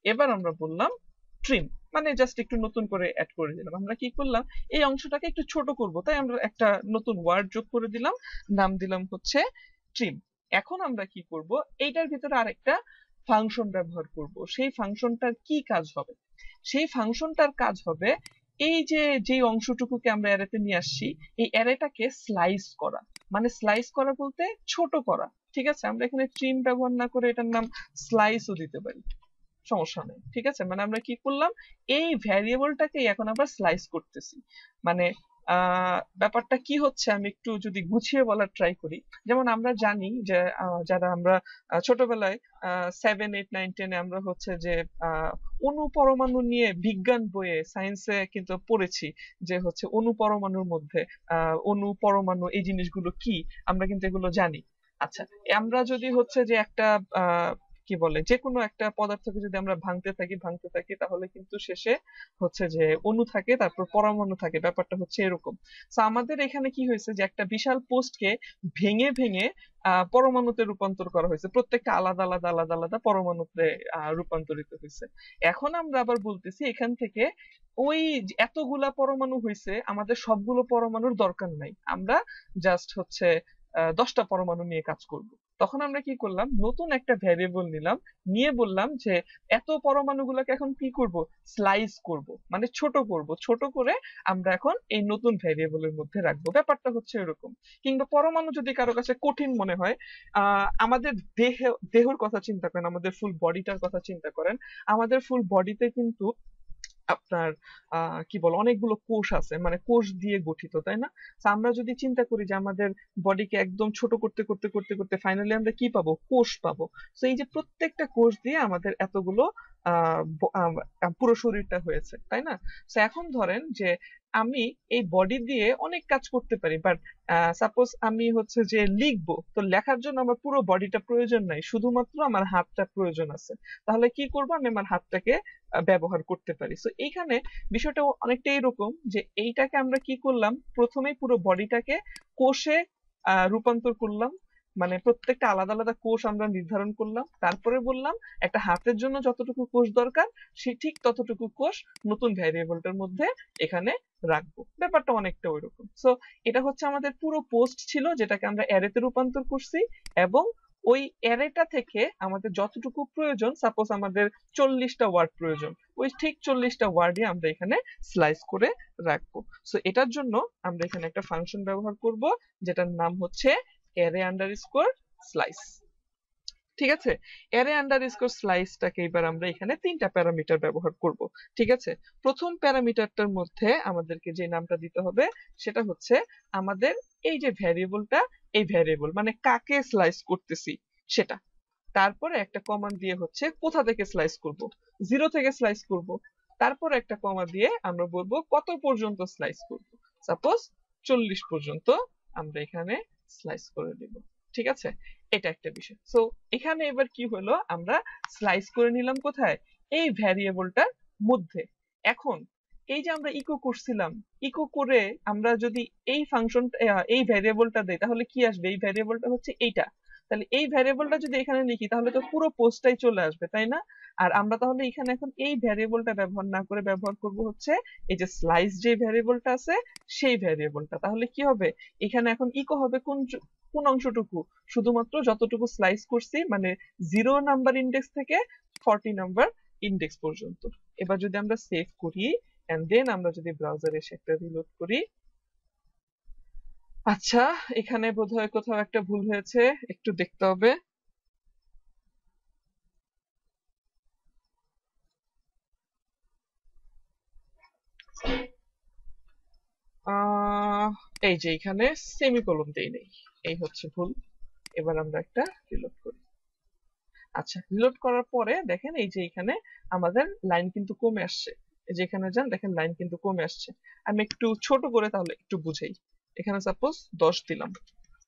এবার আমরা বললাম ট্রিম মানে জাস্ট একটু নতুন করে অ্যাড করে দিলাম। আমরা কি করলাম? এই অংশটাকে একটু ছোট করব, তাই আমরা একটা নতুন ওয়ার্ড যোগ করে দিলাম। নাম দিলাম হচ্ছে ট্রিম এখন আমরা কি করব? এইটার ভিতরে আরেকটা ফাংশন ব্যবহার করব। সেই ফাংশনটার কি কাজ হবে? সেই ফাংশনটার কাজ হবে এই যে যে অংশটুকুকে আমরা অ্যারেতে নিয়ে আসছি, এই অ্যারেটাকে স্লাইস করা। মানে স্লাইস করা বলতে ছোট করা। ঠিক আছে? আমরা এখানে ট্রিম ব্যবহার না করে এটার নাম স্লাইসও দিতে পারি। সমস্যা নেই। ঠিক আছে? মানে আমরা কি করলাম? এই ভ্যারিয়েবলটাকে এখন আবার স্লাইস করতেছি। মানে ব্যাপারটা কি হচ্ছে আমি একটু যদি গুছিয়ে বলার ট্রাই করি। যেমন আমরা জানি যে যারা আমরা ছোটবেলায় সেভেন এইট নাইন টেনে আমরা হচ্ছে যে অণু পরমাণু নিয়ে বিজ্ঞান বইয়ে সায়েন্সে কিন্তু পড়েছি যে হচ্ছে অণু পরমাণুর মধ্যে অণু পরমাণু এই জিনিসগুলো কি, আমরা কিন্তু এগুলো জানি। আচ্ছা আমরা যদি হচ্ছে যে একটা কি বলে যে কোনো একটা পদার্থকে যদি আমরা ভাঙতে থাকি ভাঙতে থাকি, তাহলে কিন্তু শেষে হচ্ছে যে অণু থাকে, তারপর পরমাণু থাকে, ব্যাপারটা হচ্ছে এরকম। তো আমাদের এখানে কি হয়েছে যে একটা বিশাল পোস্টকে ভেঙে ভেঙে পরমাণুতে রূপান্তর করা হয়েছে। প্রত্যেকটা আলাদা আলাদা আলাদা আলাদা পরমাণুতে রূপান্তরিত হয়েছে। এখন আমরা আবার বলতেছি এখান থেকে ওই এতগুলা পরমাণু হয়েছে, আমাদের সবগুলো পরমাণুর দরকার নাই। আমরা জাস্ট হচ্ছে দশটা পরমাণু নিয়ে কাজ করব। তখন আমরা কি করলাম? নতুন একটা ভ্যারিয়েবল নিলাম। নিয়ে বললাম যে, এত পরমাণুগুলোকে এখন কি করব? স্লাইস করব। মানে ছোট করব। ছোট করে আমরা এখন এই নতুন ভ্যারিয়েবলের মধ্যে রাখব। ব্যাপারটা হচ্ছে এরকম। কিংবা পরমাণু যদি কারও কাছে কঠিন মনে হয় আমাদের দেহ, দেহর কথা চিন্তা করেন, আমাদের ফুল বডিটার কথা চিন্তা করেন, আমাদের ফুল বডিতে কিন্তু আপনার কি বল, অনেকগুলো কোষ আছে মানে কোষ দিয়ে গঠিত, তাই না? আমরা যদি চিন্তা করি যে আমাদের বডিকে একদম ছোট করতে করতে করতে করতে ফাইনালি আমরা কি পাবো? কোষ পাবো। তো এই যে প্রত্যেকটা কোষ দিয়ে আমাদের এতগুলো পুরো শরীরটা হয়েছে, তাই না? তো এখন ধরেন যে আমি এই বডি দিয়ে অনেক কাজ করতে পারি বাট সাপোজ আমি হচ্ছে যে লিখব, তো লেখার জন্য আমার পুরো বডিটা প্রয়োজন নাই, শুধুমাত্র আমার হাতটা প্রয়োজন আছে। তাহলে কি করব? আমি আমার হাতটাকে ব্যবহার করতে পারি। তো এইখানে বিষয়টা অনেকটা এরকম যে এইটাকে আমরা কি করলাম? প্রথমেই পুরো বডিটাকে কোষে রূপান্তর করলাম মানে প্রত্যেকটা আলাদা আলাদা কোষ আমরা নির্ধারণ করলাম। তারপরে বললাম, একটা হাতের জন্য যতটুকু কোষ দরকার, সে ঠিক ততটুকু কোষ নতুন ভ্যারিয়েবলটার মধ্যে এখানে রাখব। ব্যাপারটা অনেকটা ওইরকম। সো এটা হচ্ছে আমাদের পুরো পোস্ট ছিল, যেটাকে আমরা অ্যারেতে রূপান্তর করছি এবং ওই অ্যারেটা থেকে আমাদের যতটুকু প্রয়োজন সাপোজ আমাদের চল্লিশটা ওয়ার্ড প্রয়োজন, ওই ঠিক চল্লিশটা ওয়ার্ডে আমরা এখানে স্লাইস করে রাখব। সো এটার জন্য আমরা এখানে একটা ফাংশন ব্যবহার করব, যেটার নাম হচ্ছে অ্যারে আন্ডারস্কোর স্লাইস ঠিক আছে? অ্যারে আন্ডারস্কোর স্লাইসটাকে এবার আমরা এখানে তিনটা প্যারামিটার ব্যবহার করব। ঠিক আছে? প্রথম প্যারামিটারটার মধ্যে আমাদেরকে যে নামটা দিতে হবে, সেটা হচ্ছে আমাদের এই যে ভ্যারিয়েবলটা, এই ভ্যারিয়েবল মানে কাকে স্লাইস করতেছি সেটা। তারপরে একটা কমান্ড দিয়ে হচ্ছে কোথা থেকে স্লাইস করব? জিরো থেকে স্লাইস করব। তারপর একটা কমা দিয়ে আমরা বলব কত পর্যন্ত স্লাইস করব? সাপোজ চল্লিশ পর্যন্ত আমরা এখানে স্লাইস করে দিব ঠিক আছে? এটা একটা বিষয়। সো এখানে এবার কি হলো? আমরা স্লাইস করে নিলাম কোথায়? এই ভ্যারিয়েবলটার মধ্যে। এখন, এই যে আমরা ইকো করছিলাম ইকো করে আমরা যদি এই ফাংশন এই ভ্যারিয়েবলটা দেই, তাহলে কি আসবে? এই ভ্যারিয়েবলটা হচ্ছে এইটা। তাহলে এই ভ্যারিয়েবলটা যদি এখানে লিখি, তাহলে তো পুরো পোস্টটাই চলে আসবে, তাই না? আর আমরা তাহলে এখানে এখন এই ভ্যারিয়েবলটা ব্যবহার না করে ব্যবহার করব হচ্ছে এই যে স্লাইস যে ভ্যারিয়েবলটা আছে, সেই ভ্যারিয়েবলটা তাহলে কি হবে? এখানে এখন ইকো হবে কোন কোন অংশটুকু? শুধুমাত্র যতটুকু স্লাইস করছি মানে জিরো নাম্বার ইন্ডেক্স থেকে ফর্টি নাম্বার ইন্ডেক্স পর্যন্ত। এবার যদি আমরা সেভ করি এন্ড দেন আমরা যদি ব্রাউজারে একটা রিলোড করি। আচ্ছা এখানে বোধহয় কোথাও একটা ভুল হয়েছে, একটু দেখতে হবে। এই যে এখানে সেমিকোলন দেই নেই। এই হচ্ছে ভুল। এবার আমরা একটা রিলোড করি। আচ্ছা রিলোড করার পরে দেখেন এই যে এখানে আমাদের লাইন কিন্তু কমে আসছে। এই যে এখানে যান, দেখেন লাইন কিন্তু কমে আসছে। আমি একটু ছোট করে তাহলে একটু বুঝাই। এখানে সাপোজ দশ দিলাম।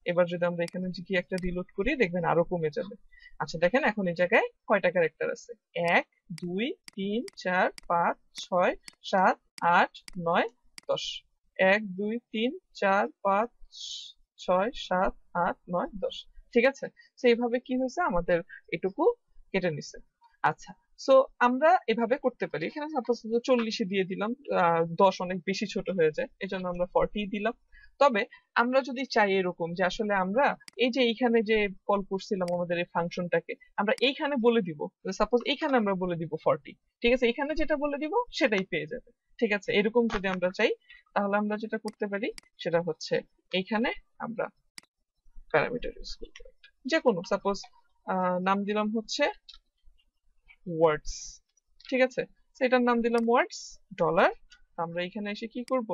এবার যদি আমরা এখানে কি একটা রিলোড করি, দেখবেন আরও কমে যাবে। আচ্ছা দেখেন এখন এই জায়গায় কয়টা ক্যারেক্টার আছে? এক, দুই, তিন, চার, পাঁচ, ছয়, সাত, আট, নয়, দশ। এক, দুই, তিন, চার, পাঁচ, ছয়, সাত, আট, নয়, দশ। ঠিক আছে? এইভাবে কি হয়েছে? আমাদের এটুকু কেটে নিছে। আচ্ছা সো আমরা এভাবে করতে পারি। এখানে সাপোজ চল্লিশে দিয়ে দিলাম দশ অনেক বেশি ছোট হয়ে যায়। এজন্য জন্য আমরা ফর্টি দিলাম। তবে আমরা যদি চাই এরকম যে আসলে আমরা এই যে এইখানে যে কল করছিলাম আমাদের এই ফাংশনটাকে আমরা এইখানে বলে দিব। সাপোজ এইখানে আমরা বলে দিব ফর্টি ঠিক আছে? এখানে যেটা বলে দিব, সেটাই পেয়ে যাবে। ঠিক আছে? এরকম যদি আমরা চাই, তাহলে আমরা যেটা করতে পারি, সেটা হচ্ছে এইখানে আমরা প্যারামিটার ইউজ করতে যে কোনো সাপোজ নাম দিলাম হচ্ছে ওয়ার্ডস ঠিক আছে? এটার নাম দিলাম ওয়ার্ডস ডলার আমরা এখানে এসে কি করব?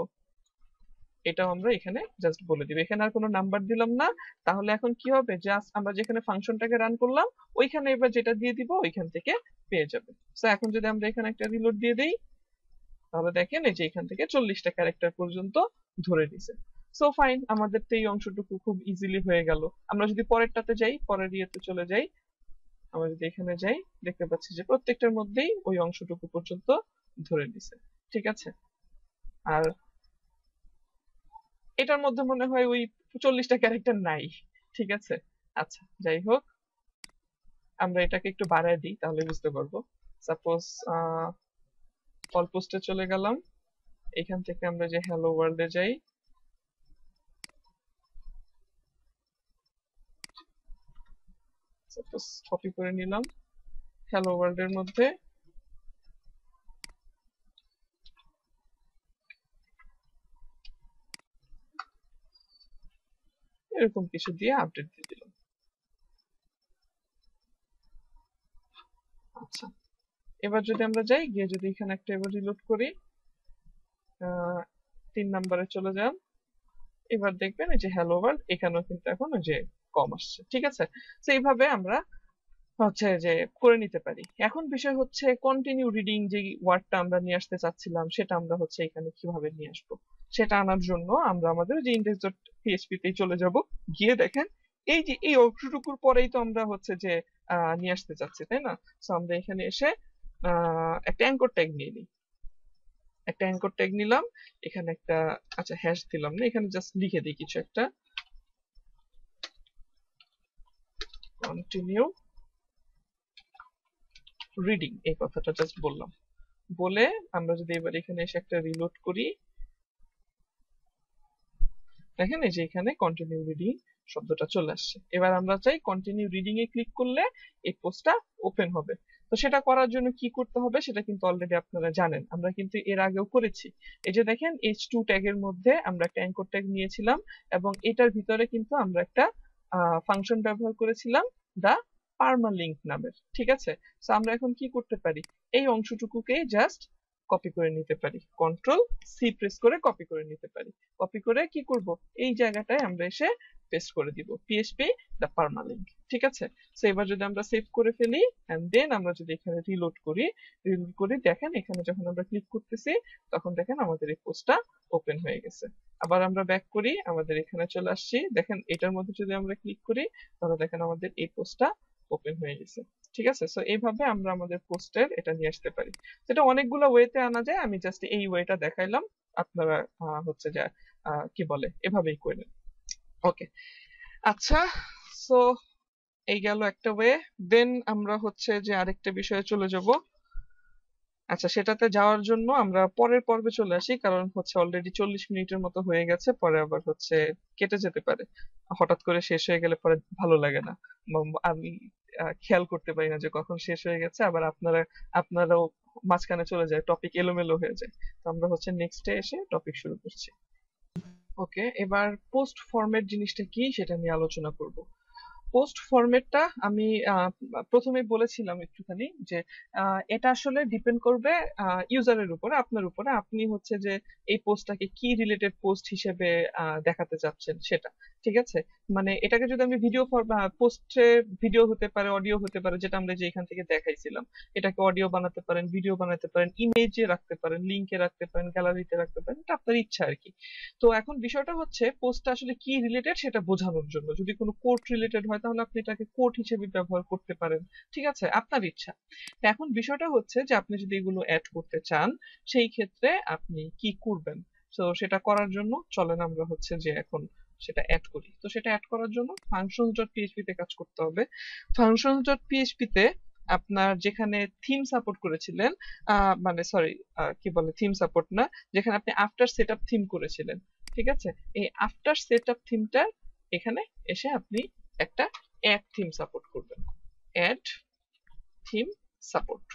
এটাও আমরা এখানে জাস্ট বলে দিব। এখানে আর কোনো নাম্বার দিলাম না। তাহলে এখন কি হবে? জাস্ট আমরা যেখানে ফাংশনটাকে রান করলাম, ওইখানে এবার যেটা দিয়ে দিব, ওইখান থেকে পেয়ে যাবে। সো এখন যদি আমরা এখানে একটা রিলোড দিয়ে দেই, তাহলে দেখেন এই যে এখান থেকে চল্লিশটা ক্যারেক্টার পর্যন্ত ধরে দিছে সো ফাইন আমাদের তো এই অংশটুকু খুব ইজিলি হয়ে গেল। আমরা যদি পরেরটাতে যাই, পরের ইয়েতে চলে যাই, আমরা যদি এখানে যাই, দেখতে পাচ্ছি যে প্রত্যেকটার মধ্যেই ওই অংশটুকু পর্যন্ত ধরে দিছে ঠিক আছে? আর এটার মধ্যে মনে হয় ওই চল্লিশটা ক্যারেক্টার নাই, ঠিক আছে? আচ্ছা যাই হোক। আমরা এটাকে একটু বাড়ায় দিই, তাহলে বুঝতে পারব। সাপোজ অল পোস্টে চলে গেলাম। এখান থেকে আমরা যে হ্যালো ওয়ার্ল্ডে যাই। সাপোজ কপি করে নিলাম। হ্যালো ওয়ার্ল্ডের মধ্যে। এরকম কিছু দিয়ে আপডেট দিয়ে দিলাম। আচ্ছা এবার যদি আমরা যাই, গিয়ে যদি এখানে একটা এবার রিলোড করি তিন নাম্বারে চলে যান। এবার দেখবেন এই যে হ্যালো ওয়ার্ল্ড এখানেও কিন্তু এখন যে কম আসছে, ঠিক আছে? তো এইভাবে আমরা হচ্ছে যে করে নিতে পারি। এখন বিষয় হচ্ছে কন্টিনিউ রিডিং যে ওয়ার্ডটা আমরা নিয়ে আসতে চাচ্ছিলাম, সেটা আমরা হচ্ছে এখানে কীভাবে নিয়ে আসব? সেটা আনার জন্য আমরা আমাদের যে ইন্ডেক্স ডট পিএইচপি তে চলে যাব। গিয়ে দেখেন, এই যে এই অংশটুকুর পরেই তো আমরা হচ্ছে যে নিয়ে আসতে চাচ্ছি, তাই না? তো আমরা এখানে এসে একটা অ্যাঙ্কর ট্যাগ নিয়ে নিই। একটা অ্যাঙ্কর ট্যাগ নিলাম, এখানে একটা আচ্ছা হ্যাশ দিলাম না, এখানে জাস্ট লিখে দিই কিছু একটা। কন্টিনিউ রিডিং এই কথাটা জাস্ট বললাম। বলে আমরা যদি এবার এখানে এসে একটা রিলোড করি দেখেন এই যে এখানে কন্টিনিউ রিডিং শব্দটা চলে আসছে। এবার আমরা চাই কন্টিনিউ রিডিং এ ক্লিক করলে এই পোস্টটা ওপেন হবে। তো সেটা করার জন্য কি করতে হবে সেটা কিন্তু অলরেডি আপনারা জানেন। আমরা কিন্তু এর আগেও করেছি। এই যে দেখেন এইচ টু ট্যাগের মধ্যে আমরা একটা অ্যাঙ্কর ট্যাগ নিয়েছিলাম এবং এটার ভিতরে কিন্তু আমরা একটা ফাংশন ব্যবহার করেছিলাম দা পারমালিঙ্ক নামের। ঠিক আছে? তো আমরা এখন কি করতে পারি? এই অংশটুকুকে জাস্ট কপি করে নিতে পারি। কন্ট্রোল সি প্রেস করে কপি করে নিতে পারি। কপি করে কি করব? এই জায়গাটায় আমরা এসে পেস্ট করে দিব। পিএইচপি দ্য পারমালিঙ্ক ঠিক আছে? সো এবার যদি আমরা সেভ করে ফেলি এন্ড দেন আমরা যদি এখানে রিলোড করি রিলোড করি দেখেন, এখানে যখন আমরা ক্লিক করতেছি, তখন দেখেন আমাদের এই পোস্টটা ওপেন হয়ে গেছে। আবার আমরা ব্যাক করি, আমাদের এখানে চলে আসছি। দেখেন, এটার মধ্যে যদি আমরা ক্লিক করি, তাহলে দেখেন আমাদের এই পোস্টটা ওপেন হয়ে গেছে। ঠিক আছে? সো এইভাবে আমরা আমাদের পোস্টের এটা নিয়ে আসতে পারি। সেটা অনেকগুলো ওয়েতে আনা যায়, আমি জাস্ট এই ওয়েটা দেখাইলাম। আপনারা হচ্ছে যে কি বলে? এভাবেই করেন ওকে আচ্ছা সো এই গেল একটা ওয়ে দেন আমরা হচ্ছে যে আরেকটা বিষয়ে চলে যাব। আচ্ছা সেটাতে যাওয়ার জন্য আমরা পরের পর্বে চলে আসি, কারণ হচ্ছে অলরেডি চল্লিশ মিনিটের মতো হয়ে গেছে, পরে আবার হচ্ছে কেটে যেতে পারে। হঠাৎ করে শেষ হয়ে গেলে পরে ভালো লাগে না। আমি খেয়াল করতে পারি না যে কখন শেষ হয়ে গেছে, আবার আপনারা, আপনারাও মাঝখানে চলে যায় টপিক এলোমেলো হয়ে যায়। তো আমরা হচ্ছে নেক্সট এসে টপিক শুরু করছি। ওকে এবার পোস্ট ফরম্যাট জিনিসটা কি সেটা নিয়ে আলোচনা করব। পোস্ট ফরম্যাটটা আমি প্রথমে বলেছিলাম একটুখানি যে এটা আসলে ডিপেন্ড করবে ইউজারের উপরে, আপনার উপরে। আপনি হচ্ছে যে, এই পোস্টটাকে কি রিলেটেড পোস্ট হিসেবে দেখাতে চাচ্ছেন সেটা, ঠিক আছে? মানে এটাকে যদি আমি ভিডিও পোস্টে ভিডিও হতে পারে অডিও হতে পারে, যেটা আমরা যে এখান থেকে দেখাইছিলাম, এটাকে অডিও বানাতে পারেন ভিডিও বানাতে পারেন ইমেজে রাখতে পারেন লিঙ্কে রাখতে পারেন গ্যালারিতে রাখতে পারেন, এটা আপনার ইচ্ছা আর কি। তো এখন বিষয়টা হচ্ছে পোস্টটা আসলে কি রিলেটেড সেটা বোঝানোর জন্য। যদি কোনো কোর্ট রিলেটেড হয় তাহলে আপনি এটাকে কোর্ট হিসেবে ব্যবহার করতে পারেন। ঠিক আছে? আপনার ইচ্ছা। এখন বিষয়টা হচ্ছে যে, আপনি যদি এগুলো অ্যাড করতে চান, সেই ক্ষেত্রে আপনি কি করবেন? তো সেটা করার জন্য চলেন আমরা হচ্ছে যে, এখন সেটা অ্যাড করি। তো সেটা অ্যাড করার জন্য ফাংশন ডট পিএইচপি তে কাজ করতে হবে। ফাংশন ডট পিএইচপি তে আপনার যেখানে থিম সাপোর্ট করেছিলেন মানে সরি কি বলে থিম সাপোর্ট না, যেখানে আপনি আফটার সেটআপ থিম করেছিলেন। ঠিক আছে? এই আফটার সেটআপ থিমটা এখানে এসে আপনি একটা অ্যাড থিম সাপোর্ট করবেন। অ্যাড থিম সাপোর্ট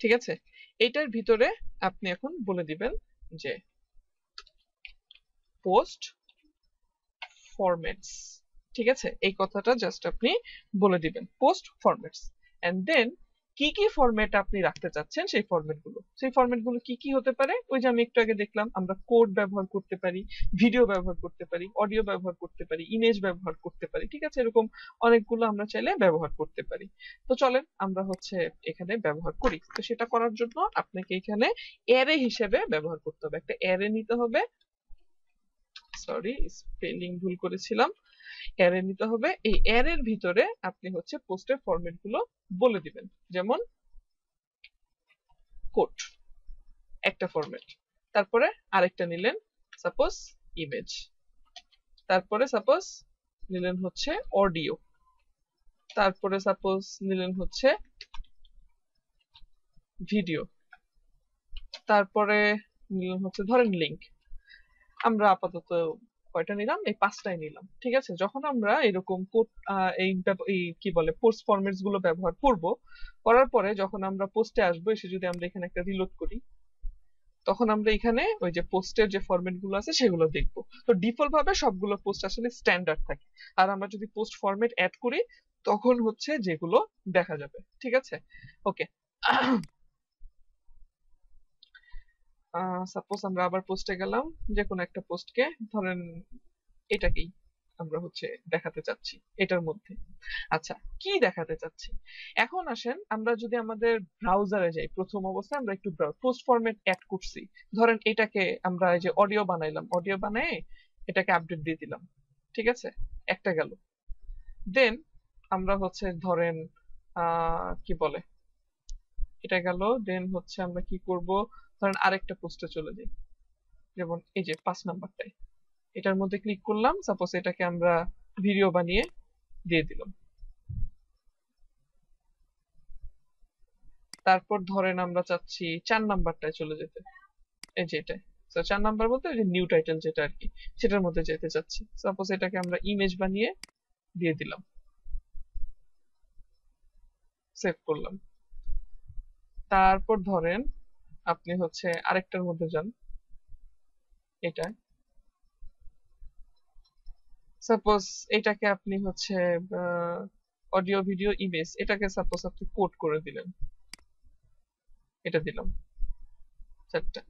ঠিক আছে? এটার ভিতরে আপনি এখন বলে দিবেন যে পোস্ট ফরম্যাটস ঠিক আছে? এই কথাটা জাস্ট আপনি বলে দিবেন পোস্ট ফরম্যাটস এন্ড দেন কি কি ফরম্যাট আপনি রাখতে চাচ্ছেন সেই ফরম্যাটগুলো? সেই ফরম্যাটগুলো কি কি হতে পারে? ওই যে আমি একটু আগে দেখলাম, আমরা কোড ব্যবহার করতে পারি ভিডিও ব্যবহার করতে পারি অডিও ব্যবহার করতে পারি ইমেজ ব্যবহার করতে পারি, ঠিক আছে? এরকম অনেকগুলো আমরা চাইলে ব্যবহার করতে পারি। তো চলেন, আমরা হচ্ছে এখানে ব্যবহার করি। তো সেটা করার জন্য আপনাকে এখানে অ্যারে হিসেবে ব্যবহার করতে হবে। একটা অ্যারে নিতে হবে। সরি স্পেলিং ভুল করেছিলাম। অ্যারে নিতে হবে। এই অ্যারের ভিতরে আপনি হচ্ছে পোস্টের ফরম্যাটগুলো বলে দিবেন। যেমন কোট একটা ফরম্যাট তারপরে আরেকটা নিলেন সাপোজ ইমেজ তারপরে সাপোজ নিলেন হচ্ছে অডিও তারপরে সাপোজ নিলেন হচ্ছে ভিডিও তারপরে নিলেন হচ্ছে, ধরেন লিংক আমরা আপাতত কয়টা নিলাম? এই পাঁচটাই নিলাম, ঠিক আছে? যখন আমরা এরকম এই কি বলে পোস্ট ফরম্যাটসগুলো ব্যবহার করব, করার পরে যখন আমরা পোস্টে আসব, এসে যদি আমরা এখানে একটা রিলোড করি, তখন আমরা এখানে ওই যে পোস্টের যে ফরম্যাটগুলো আছে, সেগুলো দেখব। তো ডিফল্ট ভাবে সবগুলো পোস্ট আসলে স্ট্যান্ডার্ড থাকে। আর আমরা যদি পোস্ট ফরম্যাট অ্যাড করি, তখন হচ্ছে যেগুলো দেখা যাবে, ঠিক আছে? ওকে সাপোজ আমরা আবার পোস্টে গেলাম যে কোনো একটা পোস্টকে ধরেন এটাকেই আমরা হচ্ছে দেখাতে চাচ্ছি, এটার মধ্যে। আচ্ছা কি দেখাতে চাচ্ছি? এখন আসেন, আমরা যদি আমাদের ব্রাউজারে যাই, প্রথম অবস্থায় আমরা একটু পোস্ট ফরম্যাট অ্যাড করছি। ধরেন এটাকে আমরা এই যে অডিও বানাইলাম অডিও বানায় এটাকে আপডেট দিয়ে দিলাম, ঠিক আছে? একটা গেল। দেন আমরা হচ্ছে ধরেন কি বলে? এটা গেল দেন হচ্ছে আমরা কি করব? ধরেন আরেকটা পোস্টে চলে যাই। যেমন এই যে পাঁচ নাম্বারটাই এটার মধ্যে ক্লিক করলাম সাপোজ এটাকে আমরা ভিডিও বানিয়ে দিয়ে দিলাম। তারপর ধরেন আমরা চাচ্ছি চার নাম্বারটায় চলে যেতে। এই যে এটাই তো চার নাম্বার বলতে যে নিউ টাইটেল যেটা আর কি, সেটার মধ্যে যেতে চাচ্ছি। সাপোজ এটাকে আমরা ইমেজ বানিয়ে দিয়ে দিলাম। সেভ করলাম। তারপর ধরেন আপনি হচ্ছে আরেকটার মধ্যে যান। এটা। সাপোজ এটাকে আপনি হচ্ছে অডিও ভিডিও ইমেজ এটাকে সাপোজ আপনি কোড করে দিলেন। এটা দিলাম। চারটা।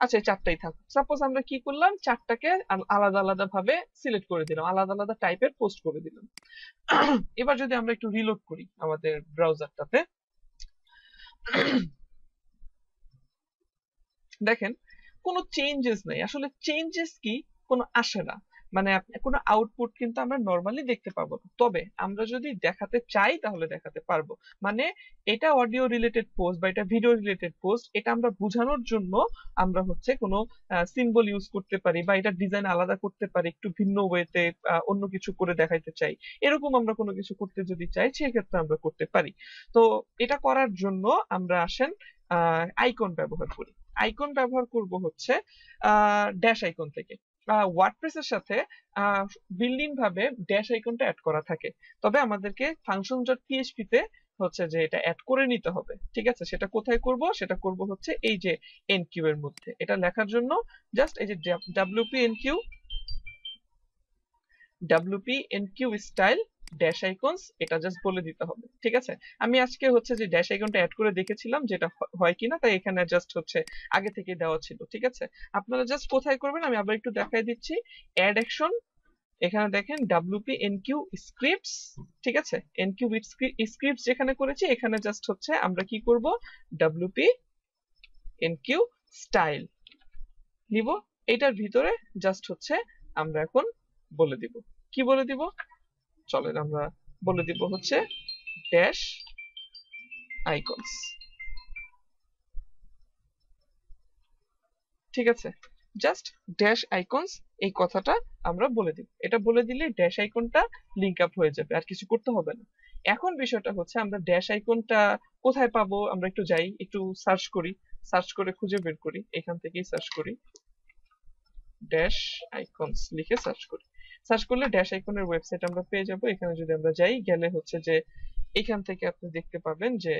আচ্ছা এই চারটাই থাকুক সাপোজ আমরা কি করলাম? চারটাকে আলাদা আলাদা ভাবে সিলেক্ট করে দিলাম। আলাদা আলাদা টাইপের পোস্ট করে দিলাম। এবার যদি আমরা একটু রিলোড করি আমাদের ব্রাউজারটাতে দেখেন কোনো চেঞ্জেস নেই। আসলে চেঞ্জেস কি? কোনো আসে না। মানে আপনি কোনো আউটপুট কিন্তু আমরা নর্মালি দেখতে পাবো না। তবে আমরা যদি দেখাতে চাই তাহলে দেখাতে পারব। মানে এটা অডিও রিলেটেড পোস্ট বা এটা ভিডিও রিলেটেড পোস্ট এটা আমরা বোঝানোর জন্য আমরা হচ্ছে কোনো সিম্বল ইউজ করতে পারি বা এটা ডিজাইন আলাদা করতে পারি, একটু ভিন্ন ওয়েতে অন্য কিছু করে দেখাইতে চাই। এরকম আমরা কোনো কিছু করতে যদি চাই, সেক্ষেত্রে আমরা করতে পারি। তো এটা করার জন্য আমরা আসেন আইকন ব্যবহার করি। আইকন ব্যবহার করব হচ্ছে ড্যাশ আইকন থেকে। ওয়ার্ডপ্রেসের সাথে বিল্ডিং ভাবে ড্যাশ আইকনটা অ্যাড করা থাকে। তবে আমাদেরকে ফাংশন ডট পিএইচপি তে হচ্ছে যে এটা অ্যাড করে নিতে হবে, ঠিক আছে? সেটা কোথায় করব? সেটা করব হচ্ছে এই যে এনকিউ এর মধ্যে। এটা লেখার জন্য জাস্ট এই যে WP enqueue WP enqueue style dash icons এটা জাস্ট বলে দিতে হবে, ঠিক আছে? আমি আজকে হচ্ছে যে ড্যাশ আইকনটা অ্যাড করে দেখেছিলাম, যেটা হয় কিনা, তাই এখানে জাস্ট হচ্ছে আগে থেকে দেওয়া ছিল, ঠিক আছে? আপনারা জাস্ট কোথায় করবেন, আমি আবার একটু দেখাই দিচ্ছি। অ্যাড অ্যাকশন এখানে দেখেন ডাব্লিউপি এনকিউ স্ক্রিপ্টস ঠিক আছে? এনকিউ স্ক্রিপ্টস যেখানে করেছি, এখানে জাস্ট হচ্ছে আমরা কি করব? ডাব্লিউপি এনকিউ স্টাইল নিব। এটার ভিতরে জাস্ট হচ্ছে আমরা এখন বলে দিব। কি বলে দিব? চলেন আমরা বলে দিব হচ্ছে ড্যাশ আইকনস ঠিক আছে? জাস্ট ড্যাশ আইকনস এই কথাটা আমরা বলে দিব। এটা বলে দিলে ড্যাশ আইকনটা লিংক আপ হয়ে যাবে, আর কিছু করতে হবে না। এখন বিষয়টা হচ্ছে আমরা ড্যাশ আইকনটা কোথায় পাবো? আমরা একটু যাই, একটু সার্চ করি। সার্চ করে খুঁজে বের করি। এখান থেকেই সার্চ করি। ড্যাশ আইকনস লিখে সার্চ করি। সার্চ করলে ড্যাশ আইকনের ওয়েবসাইট আমরা পেয়ে যাব। এখানে যদি আমরা যাই, গেলে হচ্ছে যে এখান থেকে আপনি দেখতে পাবেন যে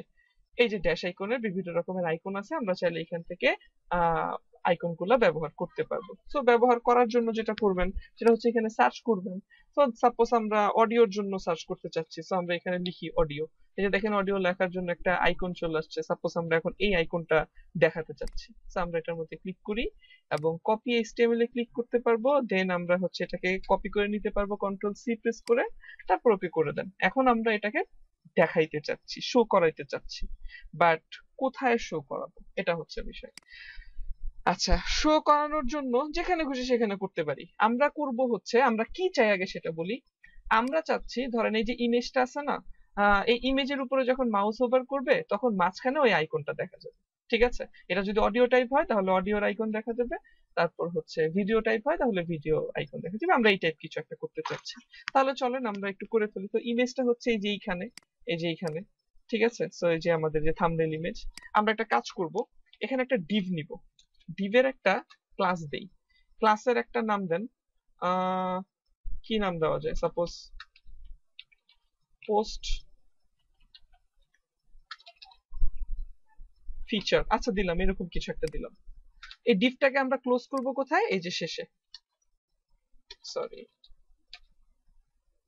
এই যে ড্যাশ আইকনের বিভিন্ন রকমের আইকন আছে। আমরা চাইলে এখান থেকে আহ আইকনগুলা ব্যবহার করতে পারব। সো ব্যবহার করার জন্য যেটা করবেন, সেটা হচ্ছে এখানে সার্চ করবেন। তো সাপোজ আমরা অডিওর জন্য সার্চ করতে চাচ্ছি। সো আমরা এখানে লিখি অডিও এই যে দেখেন অডিও লেখার জন্য একটা আইকন চলে আসছে। সাপোজ আমরা এখন এই আইকনটা দেখাতে চাচ্ছি। সো আমরা এটার মধ্যে ক্লিক করি এবং কপি এইচটিএমএল এ ক্লিক করতে পারব। দেন আমরা হচ্ছে এটাকে কপি করে নিতে পারব কন্ট্রোল সি প্রেস করে। তারপর ওকে করে দেন। এখন আমরা এটাকে দেখাইতে চাচ্ছি শো করাইতে চাচ্ছি। বাট কোথায় শো করাবো? এটা হচ্ছে বিষয়। আচ্ছা শো করানোর জন্য যেখানে খুশি সেখানে করতে পারি। আমরা করব হচ্ছে, আমরা কি চাই আগে সেটা বলি। আমরা চাচ্ছি, ধরেন এই যে ইমেজটা আছে না এই ইমেজের উপরে যখন মাউস ওভার করবে, তখন মাঝখানে ওই আইকনটা দেখা যাবে। ঠিক আছে? এটা যদি অডিও টাইপ হয়, তাহলে অডিওর আইকন দেখা যাবে। তারপর হচ্ছে ভিডিও টাইপ হয়, তাহলে ভিডিও আইকন দেখা যাবে। আমরা এই টাইপ কিছু একটা করতে চাচ্ছি। তাহলে চলেন আমরা একটু করে ফেলি। তো ইমেজটা হচ্ছে এই যে এইখানে, এই যে এইখানে। ঠিক আছে? সো এই যে আমাদের যে থাম্বনেল ইমেজ আমরা একটা কাজ করব। এখানে একটা ডিভ নিব। ডিভের একটা ক্লাস দেই। ক্লাসের একটা নাম দেন কি নাম দেওয়া যায়? সাপোজ পোস্ট ফিচার আচ্ছা দিলাম, এরকম কিছু একটা দিলাম। এই ডিপটাকে আমরা ক্লোজ করব কোথায়? এই যে শেষে। সরি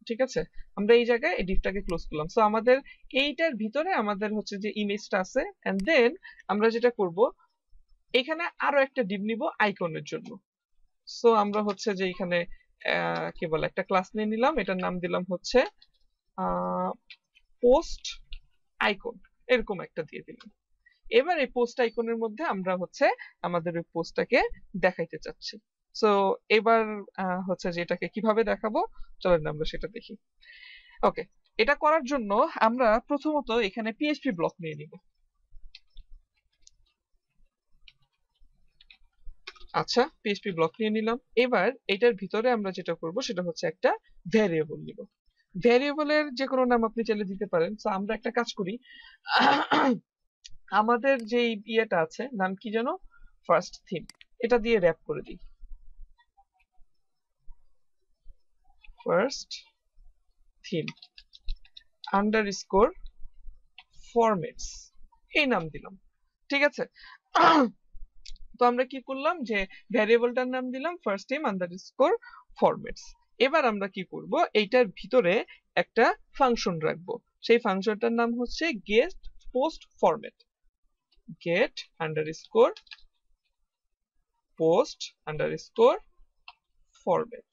ঠিক আছে? আমরা এই জায়গায় এই ডিপটাকে ক্লোজ করলাম। সো আমাদের এইটার ভিতরে আমাদের হচ্ছে যে ইমেজটা আছে এন্ড দেন আমরা যেটা করব এখানে আরও একটা ডিপ নিব আইকনের জন্য। সো আমরা হচ্ছে যে এখানে কি বলে, একটা ক্লাস নিয়ে নিলাম। এটার নাম দিলাম হচ্ছে পোস্ট আইকন এরকম একটা দিয়ে দিলাম। এবার এই পোস্ট আইকনের মধ্যে আমরা হচ্ছে আমাদের ওই পোস্টটাকে দেখাইতে চাচ্ছি। সো এবার হচ্ছে যে এটাকে কীভাবে দেখাবো? চলেন আমরা সেটা দেখি। ওকে এটা করার জন্য আমরা প্রথমত এখানে পিএইচপি ব্লক নিয়ে নিব। আচ্ছা পিএইচপি ব্লক নিয়ে নিলাম। এবার এটার ভিতরে আমরা যেটা করব সেটা হচ্ছে একটা ভ্যারিয়েবল নিব। ভ্যারিয়েবলের যে কোনো নাম আপনি চাইলে দিতে পারেন। তো আমরা একটা কাজ করি। আমাদের যে ইয়েটা আছে, নাম কি যেন? ফার্স্ট থিম এটা দিয়ে র্যাপ করে দিই। ফার্স্ট থিম আন্ডার স্কোর এই নাম দিলাম। ঠিক আছে? তো আমরা কি করলাম যে ভ্যারিয়েবলটার নাম দিলাম ফার্স্ট থিম আন্ডার ফরম্যাটস এবার আমরা কি করব? এইটার ভিতরে একটা ফাংশন রাখব। সেই ফাংশনটার নাম হচ্ছে get post format get underscore post underscore format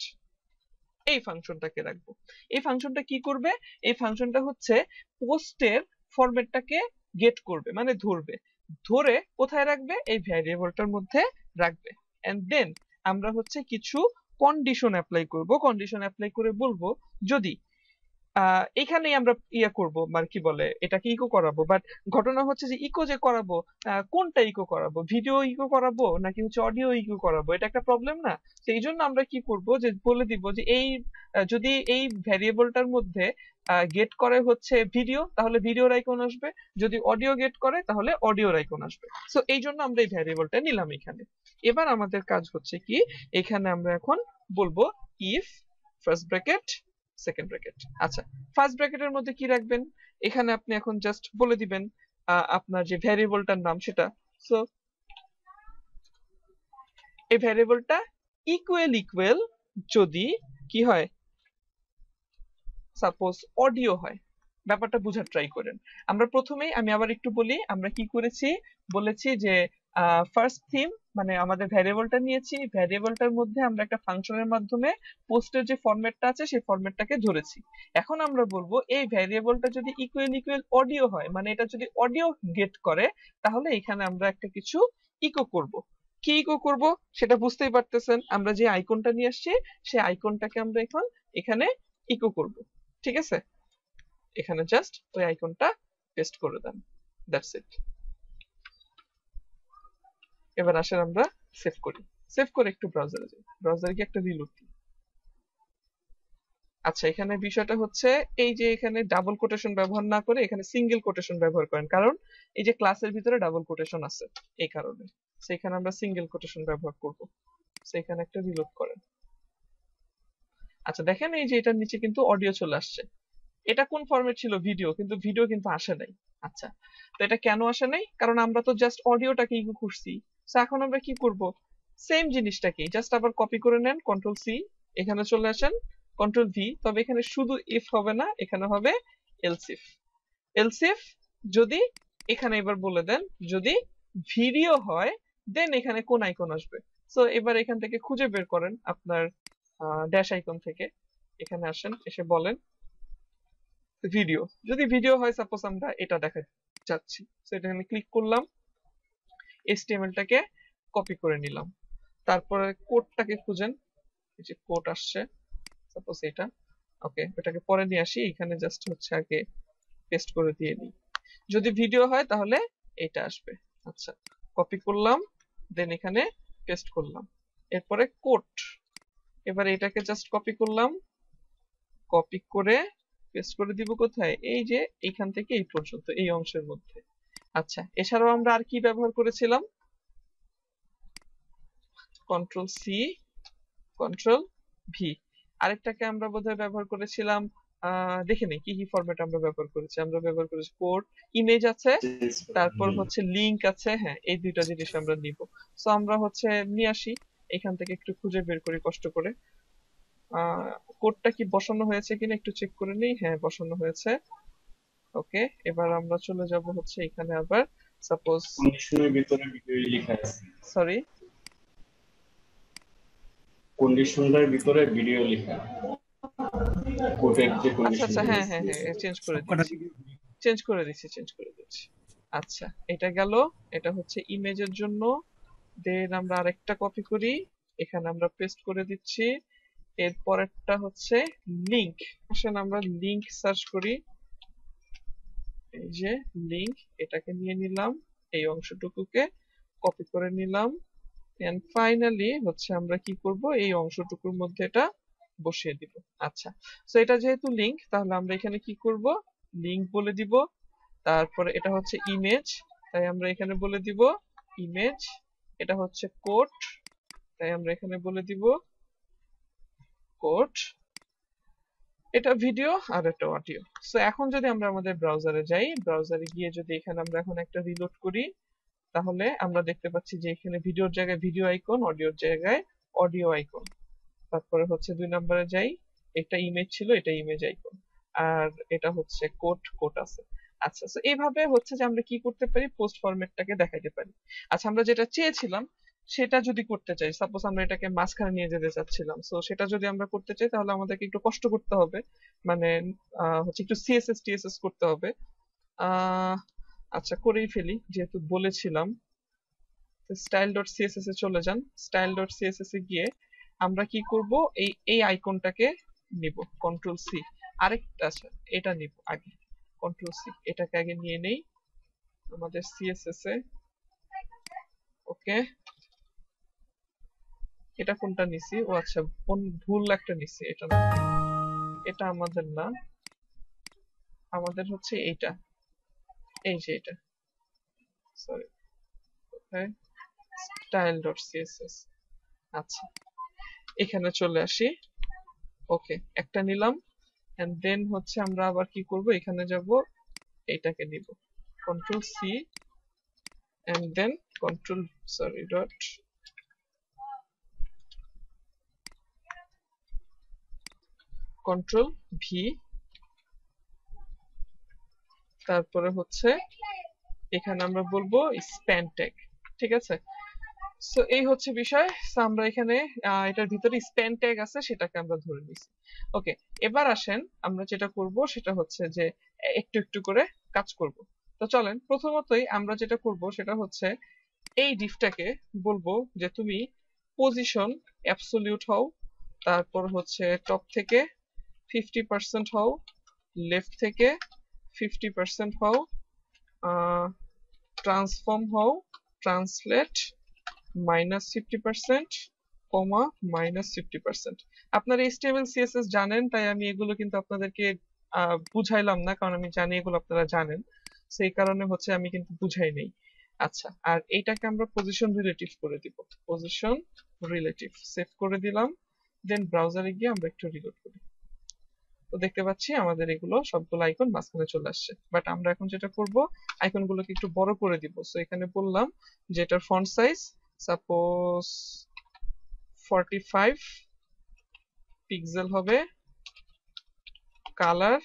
এই ফাংশনটাকে রাখব। এই ফাংশনটা কি করবে? এই ফাংশনটা হচ্ছে পোস্টের ফরম্যাটটাকে গেট করবে মানে ধরবে। ধরে কোথায় রাখবে? এই ভ্যারিয়েবলটার মধ্যে রাখবে। এন্ড দেন আমরা হচ্ছে কিছু কন্ডিশন অ্যাপ্লাই করব। কন্ডিশন অ্যাপ্লাই করে বলব, যদি এখানেই আমরা ইয়া করব মানে কি বলে, এটাকে ইকো করাবো। বাট ঘটনা হচ্ছে যে ইকো যে করাবো কোনটা ইকো করাবো? ভিডিও ইকো করাবো নাকি হচ্ছে অডিও ইকো করাবো? এটা একটা প্রবলেম না? সেই জন্য আমরা কি করব যে বলে দিব যে এই যদি এই ভ্যারিয়েবলটার মধ্যে গেট করে হচ্ছে ভিডিও তাহলে ভিডিওর আইকন আসবে। যদি অডিও গেট করে, তাহলে অডিওর আইকন আসবে। সো এই জন্য আমরা এই ভ্যারিয়েবলটা নিলাম এখানে। এবার আমাদের কাজ হচ্ছে কি? এখানে আমরা এখন বলব if first bracket second bracket আচ্ছা ফার্স্ট ব্র্যাকেটের মধ্যে কি রাখবেন? এখানে আপনি এখন জাস্ট বলে দিবেন আপনার যে ভ্যারিয়েবলটার নাম সেটা। সো এই ভ্যারিয়েবলটা ইকুয়াল ইকুয়াল যদি কি হয়? সাপোজ অডিও হয়। ব্যাপারটা বুঝার ট্রাই করেন। আমরা প্রথমেই, আমি আবার একটু বলি, আমরা কি করেছি? বলেছি যে ফার্স্ট থিম মানে আমাদের ভ্যারিয়েবলটা নিয়েছি ভ্যারিয়েবলটার মধ্যে আমরা একটা ফাংশনের মাধ্যমে পোস্টের যে ফরম্যাটটা আছে, সেই ফরম্যাটটাকে ধরেছি। এখন আমরা বলব, এই ভ্যারিয়েবলটা যদি ইকুয়াল ইকুয়াল অডিও হয় মানে এটা যদি অডিও গেট করে, তাহলে এখানে আমরা একটা কিছু ইকো করব। কি ইকো করব? সেটা বুঝতেই পারতেছেন, আমরা যে আইকনটা নিয়ে আসছি, সেই আইকনটাকে আমরা এখন এখানে ইকো করব। ঠিক আছে? এখানে জাস্ট ওই আইকনটা পেস্ট করে দেন। দ্যাটস ইট এবার আসেন আমরা সেভ করি। সেভ করে একটু ব্রাউজারে যাই। ব্রাউজারে গিয়ে একটা রিলোড দিই। আচ্ছা এখানে বিষয়টা হচ্ছে এই যে এখানে ডাবল কোটেশন ব্যবহার না করে এখানে সিঙ্গেল কোটেশন ব্যবহার করেন। কারণ এই যে ক্লাসের ভিতরে ডাবল কোটেশন আছে এই কারণে। সেখানে আমরা সিঙ্গেল কোটেশন ব্যবহার করব। সেখানে একটা রিলোড করেন। আচ্ছা দেখেন এই যে এটার নিচে কিন্তু অডিও চলে আসছে। এটা কোন ফরম্যাট ছিল? ভিডিও কিন্তু ভিডিও কিন্তু আসে নাই। আচ্ছা তো এটা কেন আসে নাই? কারণ আমরা তো জাস্ট অডিওটাকে ইগু করছি তো এখন আমরা কি করব? সেম জিনিসটাকে জাস্ট আবার কপি করে নেন কন্ট্রোল সি এখানে চলে আসেন কন্ট্রোল ভি তবে এখানে শুধু ইফ হবে না, এখানে হবে এলসিফ এলসিফ যদি এখানে এবার বলে দেন, যদি ভিডিও হয় দেন এখানে কোন আইকন আসবে? সো এবার এখান থেকে খুঁজে বের করেন আপনার ড্যাশ আইকন থেকে। এখানে আসেন, এসে বলেন ভিডিও যদি ভিডিও হয় সাপোজ আমরা এটা দেখা যাচ্ছি। সো এটা আমি ক্লিক করলাম। এইচটিএমএলটাকে কপি করে নিলাম। তারপরে কোডটাকে খুঁজেন। এই যে কোড আসছে সাপোজ এটা। ওকে এটাকে পরে নিয়ে আসি। এখানে জাস্ট হচ্ছে আগে পেস্ট করে দিয়ে নিই। যদি ভিডিও হয় তাহলে এটা আসবে। আচ্ছা কপি করলাম দেন এখানে পেস্ট করলাম। এরপরে কোড এবার এটাকে জাস্ট কপি করলাম। কপি করে পেস্ট করে দিব কোথায়? এই যে এইখান থেকে এই পর্যন্ত, এই অংশের মধ্যে। আচ্ছা এছাড়াও আমরা আর কি ব্যবহার করেছিলাম? কন্ট্রোল সি কন্ট্রোল ভি আরেকটাকে আমরা বোধহয় ব্যবহার করেছিলাম দেখে নেই কি কি ফরম্যাট আমরা ব্যবহার করেছি? আমরা ব্যবহার করেছি কোড ইমেজ আছে তারপর হচ্ছে লিংক আছে হ্যাঁ এই দুইটা জিনিস আমরা নিব। সো আমরা হচ্ছে নিয়ে আসি এখান থেকে একটু খুঁজে বের করি কষ্ট করে। কোডটা কি বসানো হয়েছে কিনা একটু চেক করে নিই? হ্যাঁ বসানো হয়েছে। ওকে এবার আমরা চলে যাব হচ্ছে এখানে আবার সাপোজ কন্ডিশনের ভিতরে ভিডিও লেখা আছে। সরি কন্ডিশনটার ভিতরে ভিডিও লেখা। আচ্ছা আচ্ছা হ্যাঁ হ্যাঁ হ্যাঁ চেঞ্জ করে দিচ্ছি চেঞ্জ করে দিচ্ছি চেঞ্জ করে দিচ্ছি আচ্ছা এটা গেল এটা হচ্ছে ইমেজের জন্য। দেন আমরা আরেকটা কপি করি। এখানে আমরা পেস্ট করে দিচ্ছি। এরপরেরটা হচ্ছে লিংক আসেন আমরা লিংক সার্চ করি। এই যে লিংক এটাকে নিয়ে নিলাম, এই অংশটুকুকে কপি করে নিলাম এন্ড ফাইনালি হচ্ছে আমরা কি করব, এই অংশটুকুর মধ্যে এটা বসিয়ে দিব। আচ্ছা সো এটা যেহেতু লিংক তাহলে আমরা এখানে কি করব লিংক বলে দিব, তারপরে এটা হচ্ছে ইমেজ তাই আমরা এখানে বলে দিব ইমেজ এটা হচ্ছে কোড তাই আমরা এখানে বলে দিব কোড এটা ভিডিও আর এটা অডিও সো এখন যদি আমরা আমাদের ব্রাউজারে যাই ব্রাউজারে গিয়ে যদি এখানে আমরা এখন একটা রিলোড করি, তাহলে আমরা দেখতে পাচ্ছি যে এখানে ভিডিওর জায়গায় ভিডিও আইকন অডিওর জায়গায় অডিও আইকন তারপরে হচ্ছে দুই নম্বরে যাই, এটা ইমেজ ছিল, এটা ইমেজ আইকন আর এটা হচ্ছে কোট কোট আছে। আচ্ছা এইভাবে হচ্ছে যে আমরা কি করতে পারি? পোস্ট ফরম্যাটটাকে দেখাইতে পারি। আচ্ছা আমরা যেটা চেয়েছিলাম সেটা যদি করতে চাই সাপোজ আমরা এটাকে মাঝখানে নিয়ে যেতে চাচ্ছিলাম সো সেটা যদি আমরা করতে চাই, তাহলে আমাদেরকে একটু কষ্ট করতে হবে মানে হচ্ছে একটু সিএসএস টিএসএস করতে হবে। আচ্ছা করেই ফেলি, যেহেতু বলেছিলাম। স্টাইল ডট সিএসএস এ চলে যান। স্টাইল ডট সিএসএস এ গিয়ে আমরা কি করব? এই এই আইকনটাকে নিব কন্ট্রোল সি আরেকটা আচ্ছা এটা নিব আগে কন্ট্রোল সি এটাকে আগে নিয়ে নেই, আমাদের সিএসএস এ। ওকে এটা কোনটা নিছি? ও আচ্ছা কোন ভুল একটা নিছি, এটা না। এটা আমাদের না। আমাদের হচ্ছে এইটা। এই যে এটা। সরি স্টাইল ডট সিএসএস আচ্ছা। এখানে চলে আসি। ওকে একটা নিলাম। এন্ড দেন হচ্ছে আমরা আবার কি করব? এখানে যাব। এইটাকে নিব। Control C and then control sorry dot control V তারপরে হচ্ছে এখানে আমরা বলব স্প্যান ট্যাগ ঠিক আছে? সো এই হচ্ছে বিষয়। আমরা এখানে এটার ভিতরে স্প্যান ট্যাগ আছে, সেটাকে আমরা ধরে নিছি। ওকে এবার আসেন, আমরা যেটা করব, সেটা হচ্ছে যে একটু একটু করে কাজ করব। তো চলেন, প্রথমতই আমরা যেটা করব, সেটা হচ্ছে এই ডিফটাকে বলব যে তুমি পজিশন অ্যাবসলিউট হও, তারপর হচ্ছে টপ থেকে ফিফটি পার্সেন্ট হও লেফট থেকে ফিফটি পার্সেন্ট হও ট্রান্সফর্ম হও translate minus fifty percent comma minus fifty percent আপনারা এইচটিএমএল সিএসএস জানেন, তাই আমি এগুলো কিন্তু আপনাদেরকে বুঝাইলাম না, কারণ আমি জানি এগুলো আপনারা জানেন। সেই কারণে হচ্ছে আমি কিন্তু বুঝাই নেই। আচ্ছা আর এইটাকে আমরা পজিশন রিলেটিভ করে দিব। পজিশন রিলেটিভ সেভ করে দিলাম দেন ব্রাউজারে গিয়ে আমরা একটু রিলোড করি। তো দেখতে পাচ্ছি আমাদের এগুলো সবগুলো আইকন মাঝখানে চলে আসছে। বাট আমরা এখন যেটা করব আইকন গুলোকে একটু বড় করে দিব। সো এখানে বললাম যে এটার ফন্ট সাইজ সাপোজ 45 পিক্সেল হবে কালার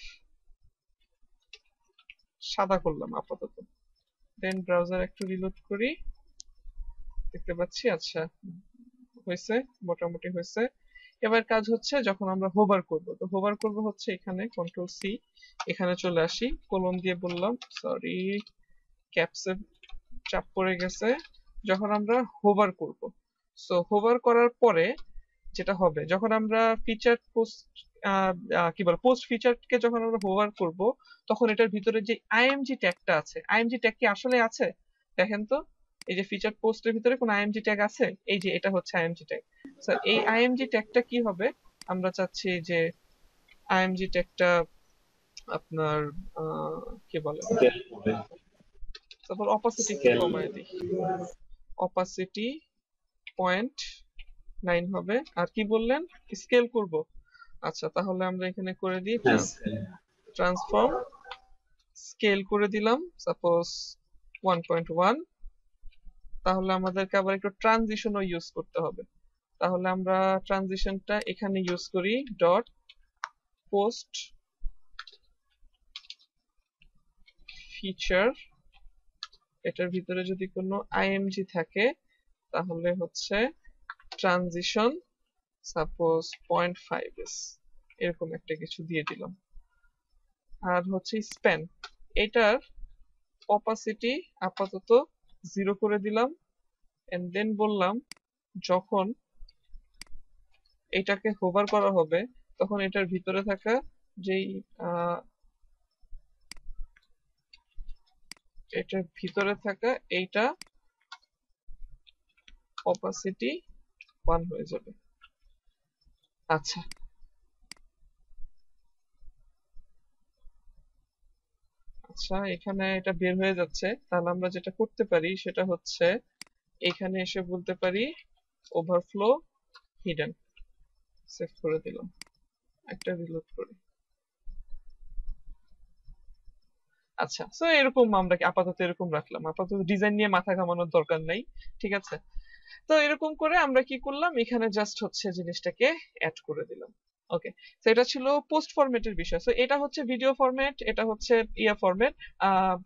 সাদা করলাম আপাতত। দেন ব্রাউজার একটু রিলোড করি। দেখতে পাচ্ছি আচ্ছা হয়েছে, মোটামুটি হয়েছে। এবার কাজ হচ্ছে যখন আমরা হোভার করব। তো হোভার করব হচ্ছে এখানে কন্ট্রোল সি এখানে চলে আসি। কলম দিয়ে বললাম সরি ক্যাপসে চাপ পড়ে গেছে। যখন আমরা হোভার করব। সো হোভার করার পরে যেটা হবে, যখন আমরা ফিচার পোস্ট কি বলে পোস্ট ফিচারকে যখন আমরা হোভার করব, তখন এটার ভিতরে যে আইএমজি ট্যাগটা আছে আইএমজি ট্যাগ কি আসলে আছে? দেখেন তো। এই যে ফিচার পোস্টের ভিতরে কোন আইএমজি ট্যাগ আছে? এই যে এটা হচ্ছে আইএমজি ট্যাগ স্যার এই আইএমজি ট্যাগটা কি হবে? আমরা চাচ্ছি যে আইএমজি ট্যাগটা আপনার কি বলে? তারপর অপাসিটি কি কমায় দিই? অপাসিটি পয়েন্ট নাইন হবে। আর কি বললেন? স্কেল করব। আচ্ছা তাহলে আমরা এখানে করে দিই। হ্যাঁ, ট্রান্সফর্ম স্কেল করে দিলাম। সাপোজ ওয়ান পয়েন্ট ওয়ান তাহলে আমাদেরকে আবার একটু ট্রানজিশনও ইউজ করতে হবে। তাহলে আমরা ট্রানজিশনটা এখানে ইউজ করি ডট পোস্ট ফিচার এটার ভিতরে যদি কোনো আইএমজি থাকে, তাহলে হচ্ছে transition suppose point five s এরকম একটা কিছু দিয়ে দিলাম। আর হচ্ছে স্প্যান এটার অপাসিটি আপাতত জিরো করে দিলাম এন্ড দেন বললাম যখন এটাকে হোভার করা হবে, তখন এটার ভিতরে থাকা যেই এটার ভিতরে থাকা এইটা অপাসিটি ওয়ান হয়ে যাবে। আচ্ছা। আচ্ছা এখানে এটা বের হয়ে যাচ্ছে। তাহলে আমরা যেটা করতে পারি সেটা হচ্ছে এখানে এসে বলতে পারি ওভারফ্লো হিডেন সেভ করে দিলাম। একটা রিলোড করে। আচ্ছা সো এরকম আমরা আপাতত এরকম রাখলাম। আপাতত ডিজাইন নিয়ে মাথা ঘামানোর দরকার নাই, ঠিক আছে? তো এরকম করে আমরা কি করলাম? এখানে জাস্ট হচ্ছে জিনিসটাকে অ্যাড করে দিলাম। ওকে তো এটা ছিল পোস্ট ফরম্যাটের বিষয়. সো এটা হচ্ছে ভিডিও ফরম্যাট এটা হচ্ছে ইয়া ফরম্যাট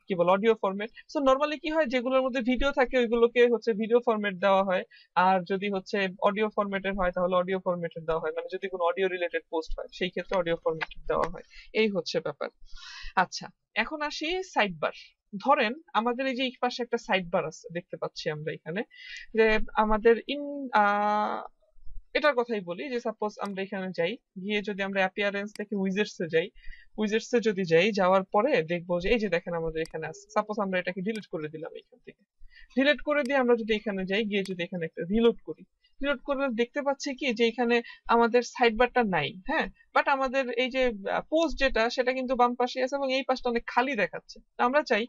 কি বল অডিও ফরম্যাট সো নরমালি কি হয়, যেগুলোর মধ্যে ভিডিও থাকে, ওইগুলোকে হচ্ছে ভিডিও ফরম্যাট দেওয়া হয়। আর যদি হচ্ছে অডিও ফরম্যাটের হয়, তাহলে অডিও ফরম্যাটের দেওয়া হয়। মানে যদি কোনো অডিও রিলেটেড পোস্ট হয়, সেই ক্ষেত্রে অডিও ফরম্যাটের দেওয়া হয়। এই হচ্ছে ব্যাপার। আচ্ছা এখন আসি সাইড বার ধরেন, আমাদের এই যে এই পাশে একটা সাইড বার আছে, দেখতে পাচ্ছি আমরা এখানে। যে আমাদের ইন এটার কথাই বলি যে সাপোজ আমরা এখানে যাই, গিয়ে যদি আমরা অ্যাপিয়ারেন্স থেকে উইজেটস এ যাই উইজেটস এ যদি যাই, যাওয়ার পরে দেখব যে, এই যে দেখেন আমাদের এখানে আছে। সাপোজ আমরা এটাকে ডিলিট করে দিলাম এখান থেকে। ডিলিট করে দিয়ে আমরা যদি এখানে যাই, গিয়ে যদি এখানে একটা রিলোড করি। রিলোড করে দেখতে পাচ্ছি কি, যে এখানে আমাদের সাইড বারটা নাই হ্যাঁ? বাট আমাদের এই যে পোস্ট যেটা, সেটা কিন্তু বাম পাশে আছে এবং এই পাশটা অনেক খালি দেখাচ্ছে। আমরা চাই,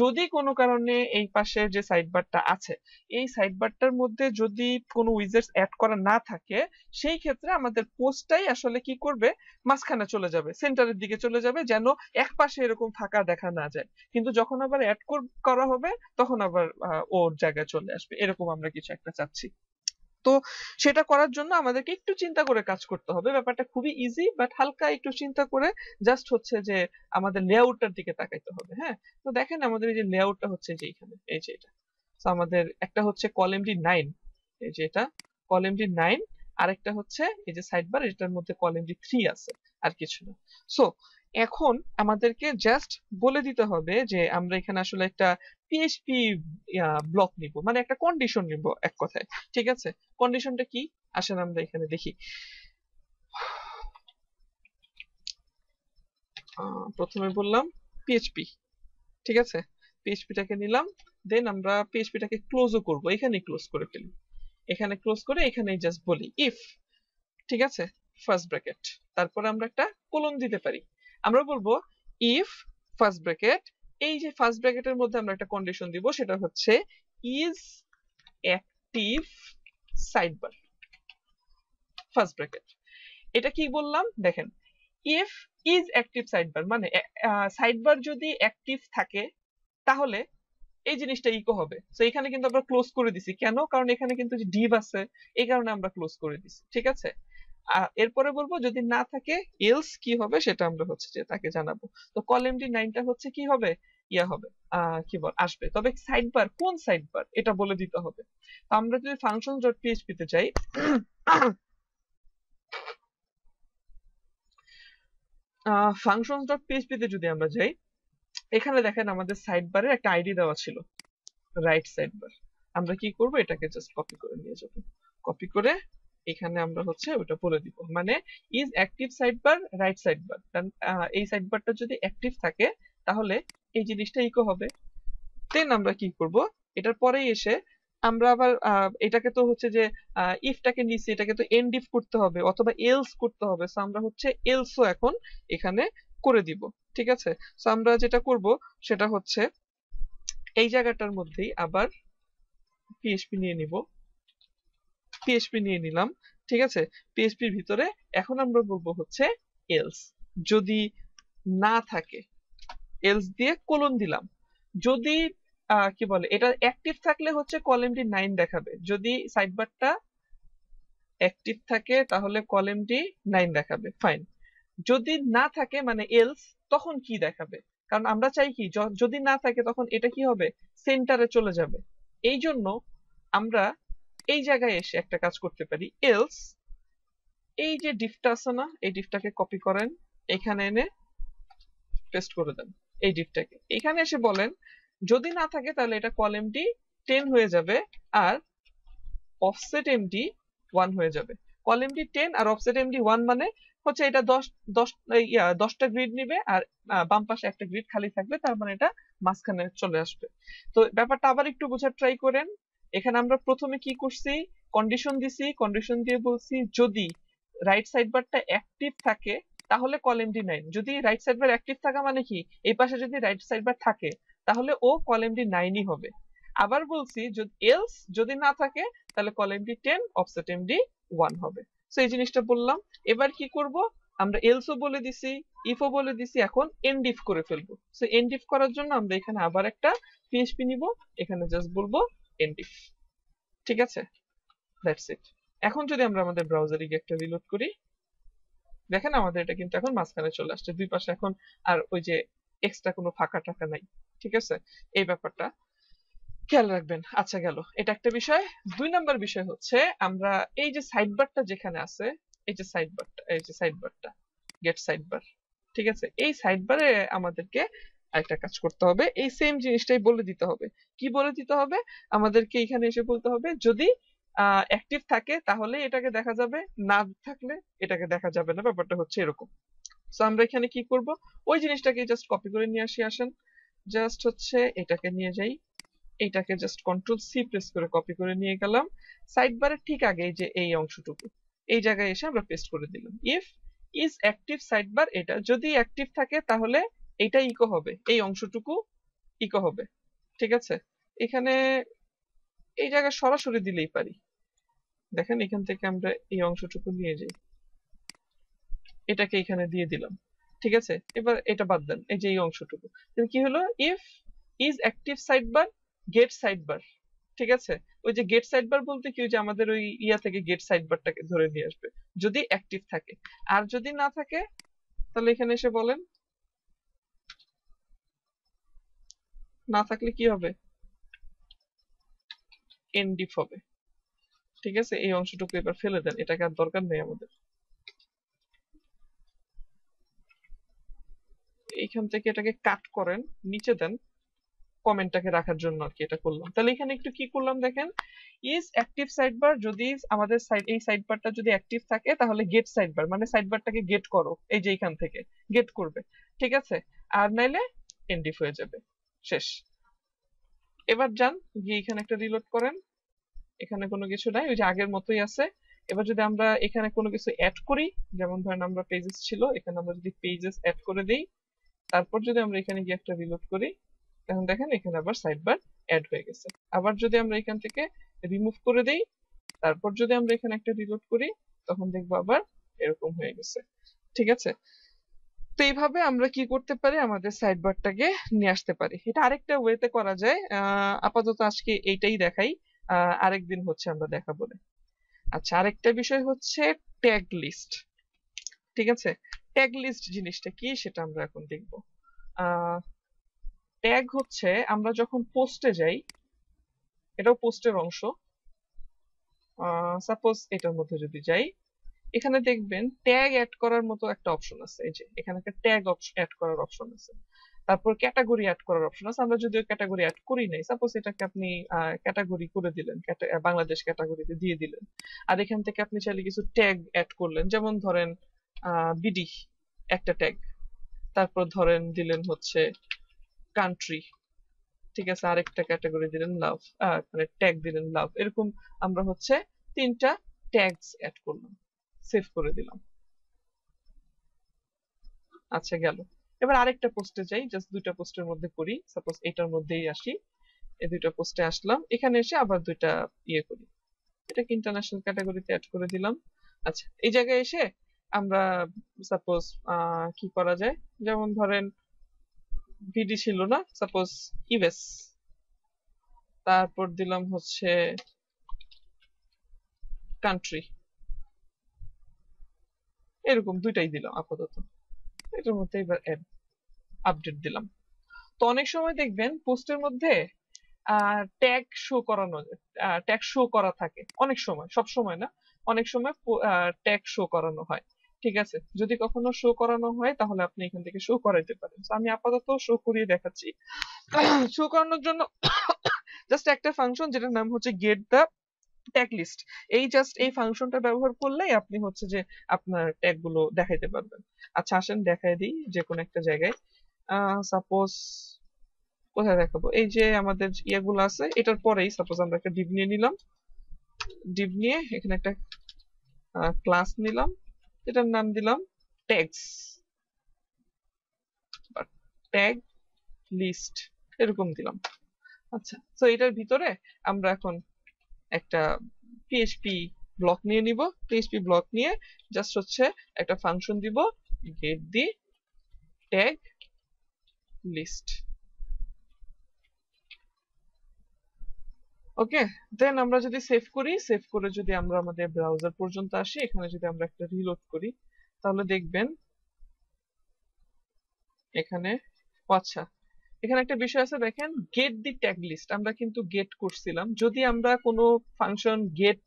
যদি কোনো কারণে এই পাশের যে সাইড বারটা আছে, এই সাইড বারটার মধ্যে যদি কোনো উইজেটস অ্যাড করা না থাকে, সেই ক্ষেত্রে আমাদের পোস্টটাই আসলে কি করবে? মাঝখানে চলে যাবে সেন্টারের দিকে চলে যাবে, যেন এক পাশে এরকম ফাঁকা দেখা না যায়। কিন্তু যখন আবার অ্যাড করা হবে, তখন আবার ওর জায়গায় চলে আসবে। এরকম আমরা কিছু একটা চাচ্ছি। তো সেটা করার জন্য আমাদেরকে একটু চিন্তা করে কাজ করতে হবে। ব্যাপারটা খুবই ইজি বাট হালকা একটু চিন্তা করে জাস্ট হচ্ছে যে আমাদের লেআউটটার দিকে তাকাইতে হবে হ্যাঁ? তো দেখেন আমাদের এই যে লেআউটটা হচ্ছে যে এখানে এই যে এটা। তো আমাদের একটা হচ্ছে কলেম ডি নাইন এই যে এটা। কলেম ডি নাইন আরেকটা হচ্ছে এই যে সাইড বার এটার মধ্যে কলেম ডি থ্রি আছে, আর কিছু না। সো এখন আমাদেরকে জাস্ট বলে দিতে হবে যে আমরা এখানে আসলে একটা পিএইচপি ব্লক নিব। মানে একটা কন্ডিশন নিব এক কথায়। ঠিক আছে? কন্ডিশনটা কি? আসেন আমরা এখানে দেখি। প্রথমে বললাম পিএইচপি ঠিক আছে? পিএইচপিটাকে নিলাম দেন আমরা পিএইচপিটাকে ক্লোজও করব। এখানে ক্লোজ করে ফেলি। এখানে ক্লোজ করে এখানে জাস্ট বলি ইফ ঠিক আছে? ফার্স্ট ব্র্যাকেট তারপরে আমরা একটা কোলন দিতে পারি। আমরা বলব ইফ ফার্স্ট ব্র্যাকেট এই যে ফার্স্ট ব্র্যাকেটের মধ্যে আমরা একটা কন্ডিশন দিব, সেটা হচ্ছে is active sidebar first bracket এটা কি বললাম? দেখেন ইফ ইজ অ্যাক্টিভ সাইডবার মানে সাইডবার যদি অ্যাক্টিভ থাকে, তাহলে এই জিনিসটা ইকো হবে। তো এখানে কিন্তু আমরা ক্লোজ করে দিছি। কেন? কারণ এখানে কিন্তু ডিভ আছে, এই কারণে আমরা ক্লোজ করে দিছি। ঠিক আছে? এরপরে বলব যদি না থাকে এলস কি হবে সেটা আমরা হচ্ছে যে তাকে জানাব। তো কলেম ডি নাইনটা হচ্ছে কি হবে? ইয়া হবে কি বল, আসবে। তবে সাইড বার কোন সাইড বার এটা বলে দিতে হবে। তো আমরা যদি ফাংশন ডট পিএইচপি তে যাই ফাংশন ডট পিএইচপি তে যদি আমরা যাই, এখানে দেখেন আমাদের সাইড বারে একটা আইডি দেওয়া ছিল রাইট সাইড বার আমরা কি করব? এটাকে জাস্ট কপি করে নিয়ে যাব। কপি করে এখানে আমরা হচ্ছে ওটা বলে দিব। মানে is active sidebar right sidebar এই সাইড বারটা যদি অ্যাক্টিভ থাকে, তাহলে এই জিনিসটা ইকো হবে। দেন আমরা কি করব? এটার পরেই এসে আমরা আবার এটাকে তো হচ্ছে যে ইফটাকে নিচে এটাকে তো এন্ড ইফ করতে হবে অথবা এলস করতে হবে। সো আমরা হচ্ছে এলসও এখন এখানে করে দিব। ঠিক আছে? সো আমরা যেটা করব, সেটা হচ্ছে এই জায়গাটার মধ্যেই আবার পিএইচপি নিয়ে নিব। পিএইচপি নিয়ে নিলাম, ঠিক আছে? পিএইচপির ভিতরে এখন আমরা বলব হচ্ছে এলস যদি না থাকে এলস দিয়ে কোলন দিলাম। যদি কি বলে, এটা অ্যাক্টিভ থাকলে হচ্ছে কলেমটি নাইন দেখাবে। যদি সাইডবারটা অ্যাক্টিভ থাকে, তাহলে কলেমটি নাইন দেখাবে। ফাইন যদি না থাকে মানে এলস তখন কি দেখাবে? কারণ আমরা চাই কি যদি না থাকে, তখন এটা কি হবে? সেন্টারে চলে যাবে। এই জন্য আমরা এই জায়গায় এসে একটা কাজ করতে পারি। এলস এই যে ডিফটা আছে না এই ডিফটাকে কপি করেন এখানে এনে পেস্ট করে দেন এই ডিফটাকে এখানে এসে বলেন যদি না থাকে তাহলে এটা কলেমটি টেন হয়ে যাবে আর অফসেট এমডি ওয়ান হয়ে যাবে। কলেমটি টেন আর অফসেট এমডি ওয়ান মানে হচ্ছে এটা দশ দশ ইয়া, দশটা গ্রিড নিবে আর বাম পাশে একটা গ্রিড খালি থাকবে তার মানে এটা মাঝখানে চলে আসবে। তো ব্যাপারটা আবার একটু বোঝার ট্রাই করেন। এখানে আমরা প্রথমে কি করছি? কন্ডিশন দিছি কন্ডিশন দিয়ে বলছি যদি রাইট সাইড বারটা অ্যাক্টিভ থাকে, তাহলে কলেম ডি নাইন যদি রাইট সাইড বার অ্যাক্টিভ থাকা মানে কি? এই পাশে যদি রাইট সাইড বার থাকে, তাহলে ও কলেম ডি নাইনই হবে। আবার বলছি যদি এলস যদি না থাকে, তাহলে column D ten offset M D one হবে। সো এই জিনিসটা বললাম। এবার কি করব? আমরা এলসও বলে দিছি ইফও বলে দিছি, এখন এন্ডিফ করে ফেলব। সো এন্ডিফ করার জন্য আমরা এখানে আবার একটা পিএইচপি নিব। এখানে জাস্ট বলব এন্ডিফ ঠিক আছে? দ্যাটস ইট এখন যদি আমরা আমাদের ব্রাউজারে গিয়ে একটা রিলোড করি, দেখেন আমাদের এটা কিন্তু এখন মাঝখানে চলে আসছে। দুই পাশে এখন আর ওই যে এক্সট্রা কোনো ফাঁকা টাকা নাই। ঠিক আছে? এই ব্যাপারটা খেয়াল রাখবেন। আচ্ছা গেল। এটা একটা বিষয়। দুই নাম্বার বিষয় হচ্ছে, আমরা এই যে সাইড বারটা যেখানে আছে, এই যে সাইড বারটা এই যে সাইড বারটা গেট সাইড বার ঠিক আছে? এই সাইড বারে আমাদেরকে একটা কাজ করতে হবে। এই সেম জিনিসটাই বলে দিতে হবে। কি বলে দিতে হবে? আমাদেরকে এখানে এসে বলতে হবে, যদি অ্যাক্টিভ থাকে, তাহলে এটাকে দেখা যাবে, না থাকলে এটাকে দেখা যাবে না। ব্যাপারটা হচ্ছে এরকম। সো আমরা এখানে কি করব? ওই জিনিসটাকে জাস্ট কপি করে নিয়ে আসি, আসেন। জাস্ট হচ্ছে এটাকে নিয়ে যাই। এটাকে জাস্ট কন্ট্রোল সি প্রেস করে কপি করে নিয়ে গেলাম। সাইড বারের ঠিক আগে যে এই অংশটুকু। এই জায়গায় এসে আমরা পেস্ট করে দিলাম। If is active side bar এটা। যদি অ্যাক্টিভ থাকে, তাহলে এটা ইকো হবে, এই অংশটুকু ইকো হবে, ঠিক আছে? এখানে এই জায়গায় সরাসরি দিলেই পারি। দেখেন এখান থেকে আমরা এই অংশটুকু নিয়ে যাই। এটাকে এখানে দিয়ে দিলাম, ঠিক আছে? এবার এটা বাদ দেন, এই যে এই অংশটুকু। কি হলো? If is active sidebar get sidebar ঠিক আছে? ওই যে গেট সাইড বার বলতে কি? যে আমাদের ওই ইয়া থেকে গেট সাইড বারটাকে ধরে নিয়ে আসবে, যদি অ্যাক্টিভ থাকে। আর যদি না থাকে, তাহলে এখানে এসে বলেন না থাকলে কি হবে? এনডিফ হবে। ঠিক আছে? এই অংশটুকু এবার ফেলে দেন। এটাকে আর দরকার নেই আমাদের। এইখান থেকে এটাকে কাট করেন, নিচে দেন কমেন্টটাকে রাখার জন্য আর কি এটা করলাম। তাহলে এখানে একটু কি করলাম দেখেন? ইজ অ্যাক্টিভ সাইড বার যদি আমাদের সাইড এই সাইড বারটা যদি অ্যাক্টিভ থাকে, তাহলে গেট সাইড বার মানে সাইড বারটাকে গেট করো। এই যে এখান থেকে গেট করবে। ঠিক আছে? আর নাইলে এনডিফ হয়ে যাবে। শেষ। এবার যান, গিয়ে এখানে একটা রিলোড করেন। এখানে কোনো কিছু নাই, ওই যে আগের মতোই আছে। এবার যদি আমরা এখানে কোনো কিছু অ্যাড করি, যেমন ধরেন আমরা পেজেস ছিল, এখানে আমরা যদি পেজেস অ্যাড করে দেই, তারপর যদি আমরা এখানে গিয়ে একটা রিলোড করি তখন দেখেন এখানে আবার সাইড বার অ্যাড হয়ে গেছে। আবার যদি আমরা এখান থেকে রিমুভ করে দেই, তারপর যদি আমরা এখানে একটা রিলোড করি, তখন দেখব আবার এরকম হয়ে গেছে। ঠিক আছে? তো এইভাবে আমরা কি করতে পারি? আমাদের সাইড বারটাকে নিয়ে আসতে পারি। এটা আরেকটা ওয়েতে করা যায়। আপাতত আজকে এইটাই দেখাই। আরেকদিন হচ্ছে আমরা দেখাবো আচ্ছা আরেকটা বিষয় হচ্ছে ট্যাগ লিস্ট ঠিক আছে? ট্যাগ লিস্ট জিনিসটা কি সেটা আমরা এখন দেখব। ট্যাগ হচ্ছে আমরা যখন পোস্টে যাই, এটাও পোস্টের অংশ। সাপোজ এটার মধ্যে যদি যাই এখানে দেখবেন ট্যাগ অ্যাড করার মতো একটা অপশন আছে। এই যে, এখানে একটা ট্যাগ অ্যাড করার অপশন আছে। তারপর ক্যাটাগরি অ্যাড করার অপশন আছে। আমরা যদি ক্যাটাগরি অ্যাড করি নাই সাপোজ এটাকে আপনি ক্যাটাগরি করে দিলেন বাংলাদেশ ক্যাটাগরিতে দিয়ে দিলেন। আর এখান থেকে আপনি চাইলে কিছু ট্যাগ অ্যাড করলেন। যেমন ধরেন বিডি একটা ট্যাগ তারপর ধরেন দিলেন হচ্ছে কান্ট্রি ঠিক আছে, আরেকটা ক্যাটাগরি দিলেন লাভ মানে ট্যাগ দিলেন লাভ এরকম আমরা হচ্ছে তিনটা ট্যাগস অ্যাড করলাম। সেভ করে দিলাম। আচ্ছা গেল। এবার আরেকটা পোস্টে যাই জাস্ট দুইটা পোস্টের মধ্যে করি। সাপোজ এটার মধ্যেই আসি। এই দুইটা পোস্টে আসলাম। এখানে এসে আবার দুইটা ইয়ে করি। এটাকে ইন্টারন্যাশনাল ক্যাটাগরিতে অ্যাড করে দিলাম। আচ্ছা এই জায়গায় এসে আমরা সাপোজ কি করা যায়? যেমন ধরেন ভিডি ছিল না? সাপোজ ইউএস তারপর দিলাম হচ্ছে কান্ট্রি এরকম দুইটাই দিলাম আপাতত। এটার মধ্যে এবার আপডেট দিলাম। তো অনেক সময় দেখবেন পোস্টের মধ্যে ট্যাগ শো করানো ট্যাগ শো করা থাকে। অনেক সময়, সব সময় না? অনেক সময় ট্যাগ শো করানো হয়। ঠিক আছে? যদি কখনো শো করানো হয়, তাহলে আপনি এখান থেকে শো করাইতে পারেন। আমি আপাতত শো করিয়ে দেখাচ্ছি। শো করানোর জন্য জাস্ট একটা ফাংশন যেটার নাম হচ্ছে গেট দা ট্যাগ লিস্ট এই জাস্ট এই ফাংশনটা ব্যবহার করলেই আপনি হচ্ছে যে আপনার ট্যাগগুলো দেখাইতে পারবেন। আচ্ছা আসেন, দেখাই দিই যে কোনো একটা জায়গায়। সাপোজ কোথায় দেখাবো? এই যে আমাদের ইয়েগুলো আছে, এটার পরেই সাপোজ আমরা একটা ডিভ নিয়ে নিলাম। ডিভ নিয়ে এখানে একটা ক্লাস নিলাম। এটার নাম দিলাম ট্যাগস ট্যাগ লিস্ট এরকম দিলাম। আচ্ছা তো এটার ভিতরে আমরা এখন একটা পিএইচপি ব্লক নিয়ে নিব। পিএইচপি ব্লক নিয়ে জাস্ট হচ্ছে একটা ফাংশন দিব। Get the tag list okay then আমরা যদি সেভ করি সেভ করে যদি আমরা আমাদের ব্রাউজার পর্যন্ত আসি, এখানে যদি আমরা একটা রিলোড করি, তাহলে দেখবেন এখানে আচ্ছা এখানে একটা বিষয় আছে, দেখেন গেট দি ট্যাগ লিস্ট আমরা কিন্তু গেট করছিলাম। যদি আমরা কোনো ফাংশন গেট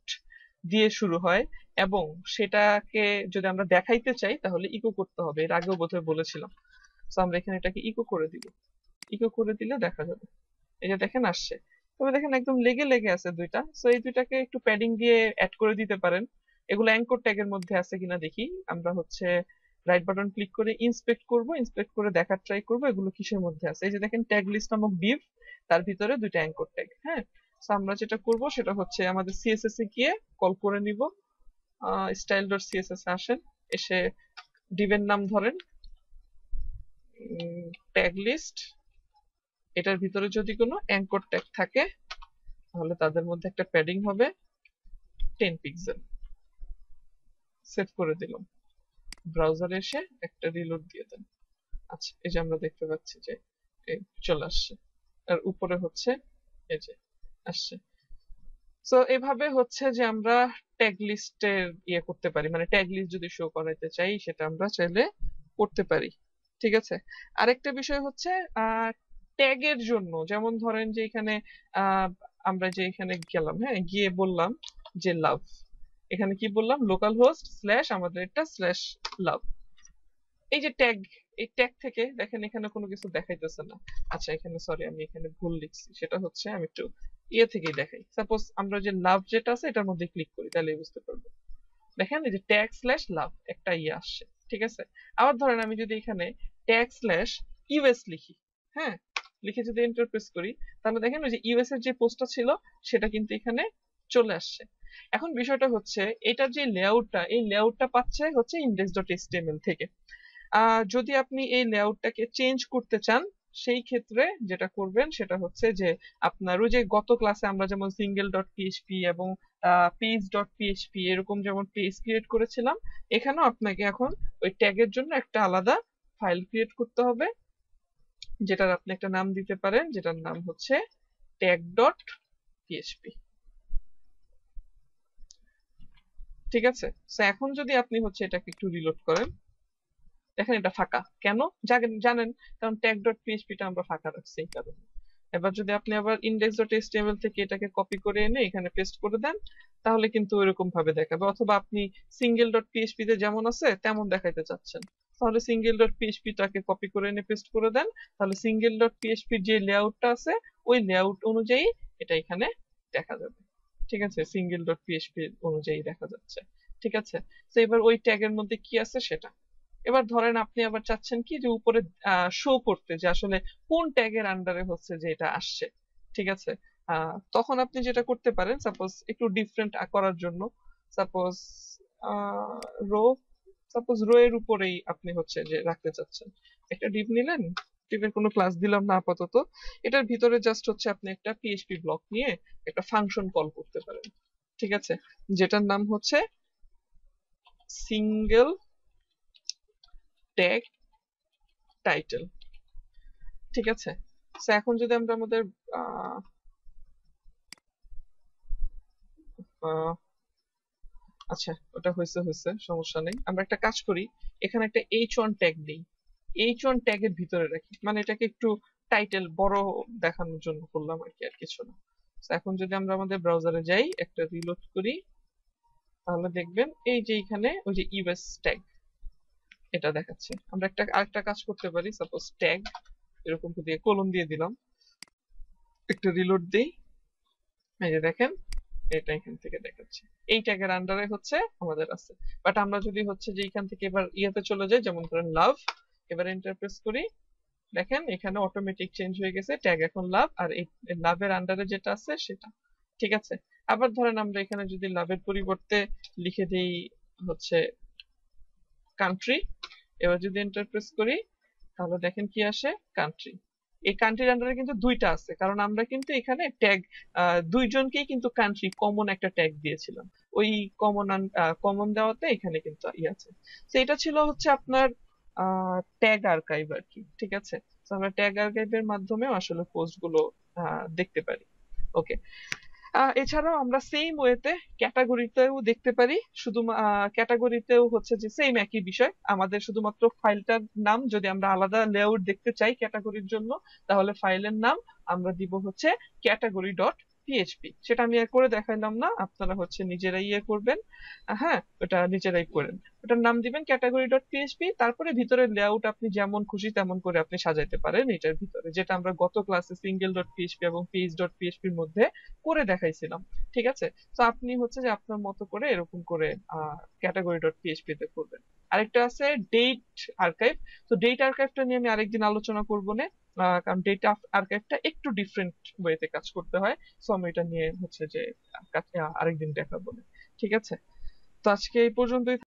দিয়ে শুরু হয় এবং সেটাকে যদি আমরা দেখাইতে চাই, তাহলে ইকো করতে হবে। এর আগেও বোধহয় বলেছিলাম। তো আমরা এখানে এটাকে ইকো করে দিব। ইকো করে দিলে দেখা যাবে। এই যে দেখেন, আসছে। তবে দেখেন, একদম লেগে লেগে আছে দুইটা। সো এই দুইটাকে একটু প্যাডিং দিয়ে অ্যাড করে দিতে পারেন। এগুলো অ্যাঙ্কর ট্যাগের মধ্যে আছে কিনা দেখি। আমরা হচ্ছে রাইট বাটন ক্লিক করে ইন্সপেক্ট করব ইন্সপেক্ট করে দেখার ট্রাই করব, এগুলো কিসের মধ্যে আছে? এই যে দেখেন ট্যাগ লিস্ট নামক ডিভ তার ভিতরে দুইটা অ্যাঙ্কর ট্যাগ হ্যাঁ? সো আমরা যেটা করব, সেটা হচ্ছে আমাদের সিএসএস এ গিয়ে কল করে নিব। স্টাইল ডট সিএসএস আসেন, এসে ডিভের নাম ধরেন। ট্যাগ লিস্ট এটার ভিতরে যদি কোনো অ্যাঙ্কর ট্যাগ থাকে, তাহলে তাদের মধ্যে একটা প্যাডিং হবে টেন পিক্সেল সেভ করে দিলাম। ব্রাউজারে এসে একটা রিলোড দিয়ে দেন। আচ্ছা এই যে আমরা দেখতে পাচ্ছি যে এই চলে আসছে। আর উপরে হচ্ছে এই যে আসছে। সো এভাবে হচ্ছে যে আমরা ট্যাগ লিস্টের ইয়ে করতে পারি। মানে ট্যাগ লিস্ট যদি শো করাইতে চাই, সেটা আমরা চাইলে করতে পারি। ঠিক আছে? আরেকটা বিষয় হচ্ছে ট্যাগের জন্য, যেমন ধরেন যে এখানে আমরা যে এখানে গেলাম হ্যাঁ গিয়ে বললাম যে লাভ এখানে কি বললাম? লোকাল হোস্ট স্ল্যাশ আমাদের এটা স্ল্যাশ লাভ এই যে ট্যাগ এই ট্যাগ থেকে দেখেন এখানে কোনো কিছু দেখাইতেছে না। আচ্ছা এখানে সরি আমি এখানে ভুল লিখছি। সেটা হচ্ছে আমি একটু ইয়ে থেকেই দেখাই। সাপোজ আমরা যে লাভ যেটা আছে, এটার মধ্যে ক্লিক করি, তাহলে বুঝতে পারব। দেখেন, এই যে ট্যাগ স্ল্যাশ লাভ একটা ইয়ে আসছে, ঠিক আছে? আবার ধরেন আমি যদি এখানে ট্যাগ স্ল্যাশ ইউএস লিখি হ্যাঁ? লিখে যদি এন্টার প্রেস করি, তাহলে দেখেন ওই যে ইউএস এর যে পোস্টটা ছিল, সেটা কিন্তু এখানে চলে আসছে। এখন বিষয়টা হচ্ছে, এটা যে লেআউটটা, এই লেআউটটা পাচ্ছে হচ্ছে ইন্ডেক্স ডট এসটিএমএল থেকে যদি আপনি এই লেআউটটাকে চেঞ্জ করতে চান, সেই ক্ষেত্রে যেটা করবেন সেটা হচ্ছে যে আপনার ওই যে গত ক্লাসে আমরা যেমন সিঙ্গেল ডট পিএইচপি এবং পেজ ডট পিএইচপি এরকম যেমন পেজ ক্রিয়েট করেছিলাম, এখানেও আপনাকে এখন ওই ট্যাগের জন্য একটা আলাদা ফাইল ক্রিয়েট করতে হবে, যেটার আপনি একটা নাম দিতে পারেন, যেটার নাম হচ্ছে ট্যাগ ডট পিএইচপি ঠিক আছে? এখন যদি আপনি হচ্ছে এটাকে একটু রিলোড করেন, দেখেন এটা ফাঁকা। কেন? জানেন, কারণ ট্যাগ ডট পিএইচপিটা আমরা ফাঁকা রাখছি এই কারণে। এবার যদি আপনি আবার ইন্ডেক্স ডট এসটিএমএল থেকে এটাকে কপি করে এনে এখানে পেস্ট করে দেন, তাহলে কিন্তু এরকম ভাবে দেখাবে। অথবা আপনি সিঙ্গেল ডট পিএইচপি তে যেমন আছে, তেমন দেখাইতে চাচ্ছেন। তাহলে সিঙ্গেল ডট পিএইচপিটাকে কপি করে এনে পেস্ট করে দেন, তাহলে সিঙ্গেল ডট পিএইচপির যে লেআউটটা আছে, ওই লেআউট অনুযায়ী এটা এখানে দেখা যাবে। ঠিক আছে? সিঙ্গেল ডট পিএইচপি অনুযায়ী দেখা যাচ্ছে। ঠিক আছে? তো এবার ওই ট্যাগের মধ্যে কি আছে সেটা? এবার ধরেন আপনি আবার চাচ্ছেন কি যে উপরে শো করতে যে আসলে কোন ট্যাগের আন্ডারে হচ্ছে যে এটা আসছে। ঠিক আছে? তখন আপনি যেটা করতে পারেন সাপোজ একটু ডিফারেন্ট করার জন্য সাপোজ রো সাপোজ রো এর উপরেই আপনি হচ্ছে যে রাখতে চাচ্ছেন। একটা ডিপ নিলেন ডিপের কোনো ক্লাস দিলাম না আপাতত। এটার ভিতরে জাস্ট হচ্ছে আপনি একটা পিএইচপি ব্লক নিয়ে একটা ফাংশন কল করতে পারেন। ঠিক আছে? যেটার নাম হচ্ছে সিঙ্গেল ট্যাগ টাইটেল ঠিক আছে? এখন যদি আমরা আমাদের আচ্ছা ওটা হয়েছে হয়েছে, সমস্যা নেই। আমরা একটা কাজ করি, এখানে একটা এইচ ওয়ান ট্যাগ দিই এইচ ওয়ান ট্যাগের ভিতরে রাখি। মানে এটাকে একটু টাইটেল বড় দেখানোর জন্য করলাম আর কি আর কিছু না। এখন যদি আমরা আমাদের ব্রাউজারে যাই, একটা রিলোড করি, তাহলে দেখবেন এই যে এখানে ওই যে ইউএস ট্যাগ এটা দেখাচ্ছে। আমরা একটা, আরেকটা কাজ করতে পারি। সাপোজ ট্যাগ এরকম দিয়ে কলম দিয়ে দিলাম। একটা রিলোড দিই। এই যে দেখেন, এটা এখান থেকে দেখাচ্ছে। এই ট্যাগের আন্ডারে হচ্ছে আমাদের আছে। বাট আমরা যদি হচ্ছে যে এখান থেকে এবার ইয়েতে চলে যাই, যেমন ধরেন লাভ এবার এন্টার প্রেস করি। দেখেন, এখানে অটোমেটিক চেঞ্জ হয়ে গেছে ট্যাগ এখন লাভ আর এই লাভের আন্ডারে যেটা আছে সেটা। ঠিক আছে? আবার ধরেন আমরা এখানে যদি লাভের পরিবর্তে লিখে দেই হচ্ছে কান্ট্রি এবার যদি এন্টার প্রেস করি, তাহলে দেখেন কি আসে? কান্ট্রি এই কান্ট্রির আন্ডারে কিন্তু দুইটা আছে, কারণ আমরা কিন্তু এখানে ট্যাগ দুইজনকেই কিন্তু কান্ট্রি কমন একটা ট্যাগ দিয়েছিলাম। ওই কমন কমন দেওয়াতে এখানে কিন্তু ই আছে। তো এটা ছিল হচ্ছে আপনার ট্যাগ আর্কাইভ আর কি ঠিক আছে? তো আমরা ট্যাগ আর্কাইভের মাধ্যমেও আসলে পোস্টগুলো আহ, দেখতে পারি। ওকে এছাড়াও আমরা সেম ওয়েতে ক্যাটাগরিতেও দেখতে পারি। শুধু ক্যাটাগরিতেও হচ্ছে যে সেম একই বিষয়। আমাদের শুধুমাত্র ফাইলটার নাম যদি আমরা আলাদা লেআউট দেখতে চাই ক্যাটাগরির জন্য তাহলে ফাইলের নাম আমরা দিব হচ্ছে ক্যাটাগরি ডট পিএইচপি সেটা আমি আর করে দেখাইলাম না, আপনারা হচ্ছে নিজেরাই ইয়ে করবেন। হ্যাঁ ওটা নিজেরাই করেন। ওটার নাম দিবেন ক্যাটাগরি ডট পিএইচপি তারপরে ভিতরে লেআউট আপনি যেমন খুশি তেমন করে আপনি সাজাইতে পারেন এটার ভিতরে, যেটা আমরা গত ক্লাসে সিঙ্গেল ডট পিএইচপি এবং পেজ ডট পিএইচপির মধ্যে করে দেখাইছিলাম, ঠিক আছে? তো আপনি হচ্ছে যে আপনার মতো করে এরকম করে ক্যাটাগরি ডট পিএইচপি তে করবেন। আরেকটা আছে ডেট আর্কাইভ তো ডেট আর্কাইভটা নিয়ে আমি আরেকদিন আলোচনা করব না। কারণ ডেটা আর্কাইভটা একটু ডিফারেন্ট ওয়েতে কাজ করতে হয়। সো আমি এটা নিয়ে হচ্ছে যে আরেকদিন দেখাবো ঠিক আছে? তো আজকে এই পর্যন্তই।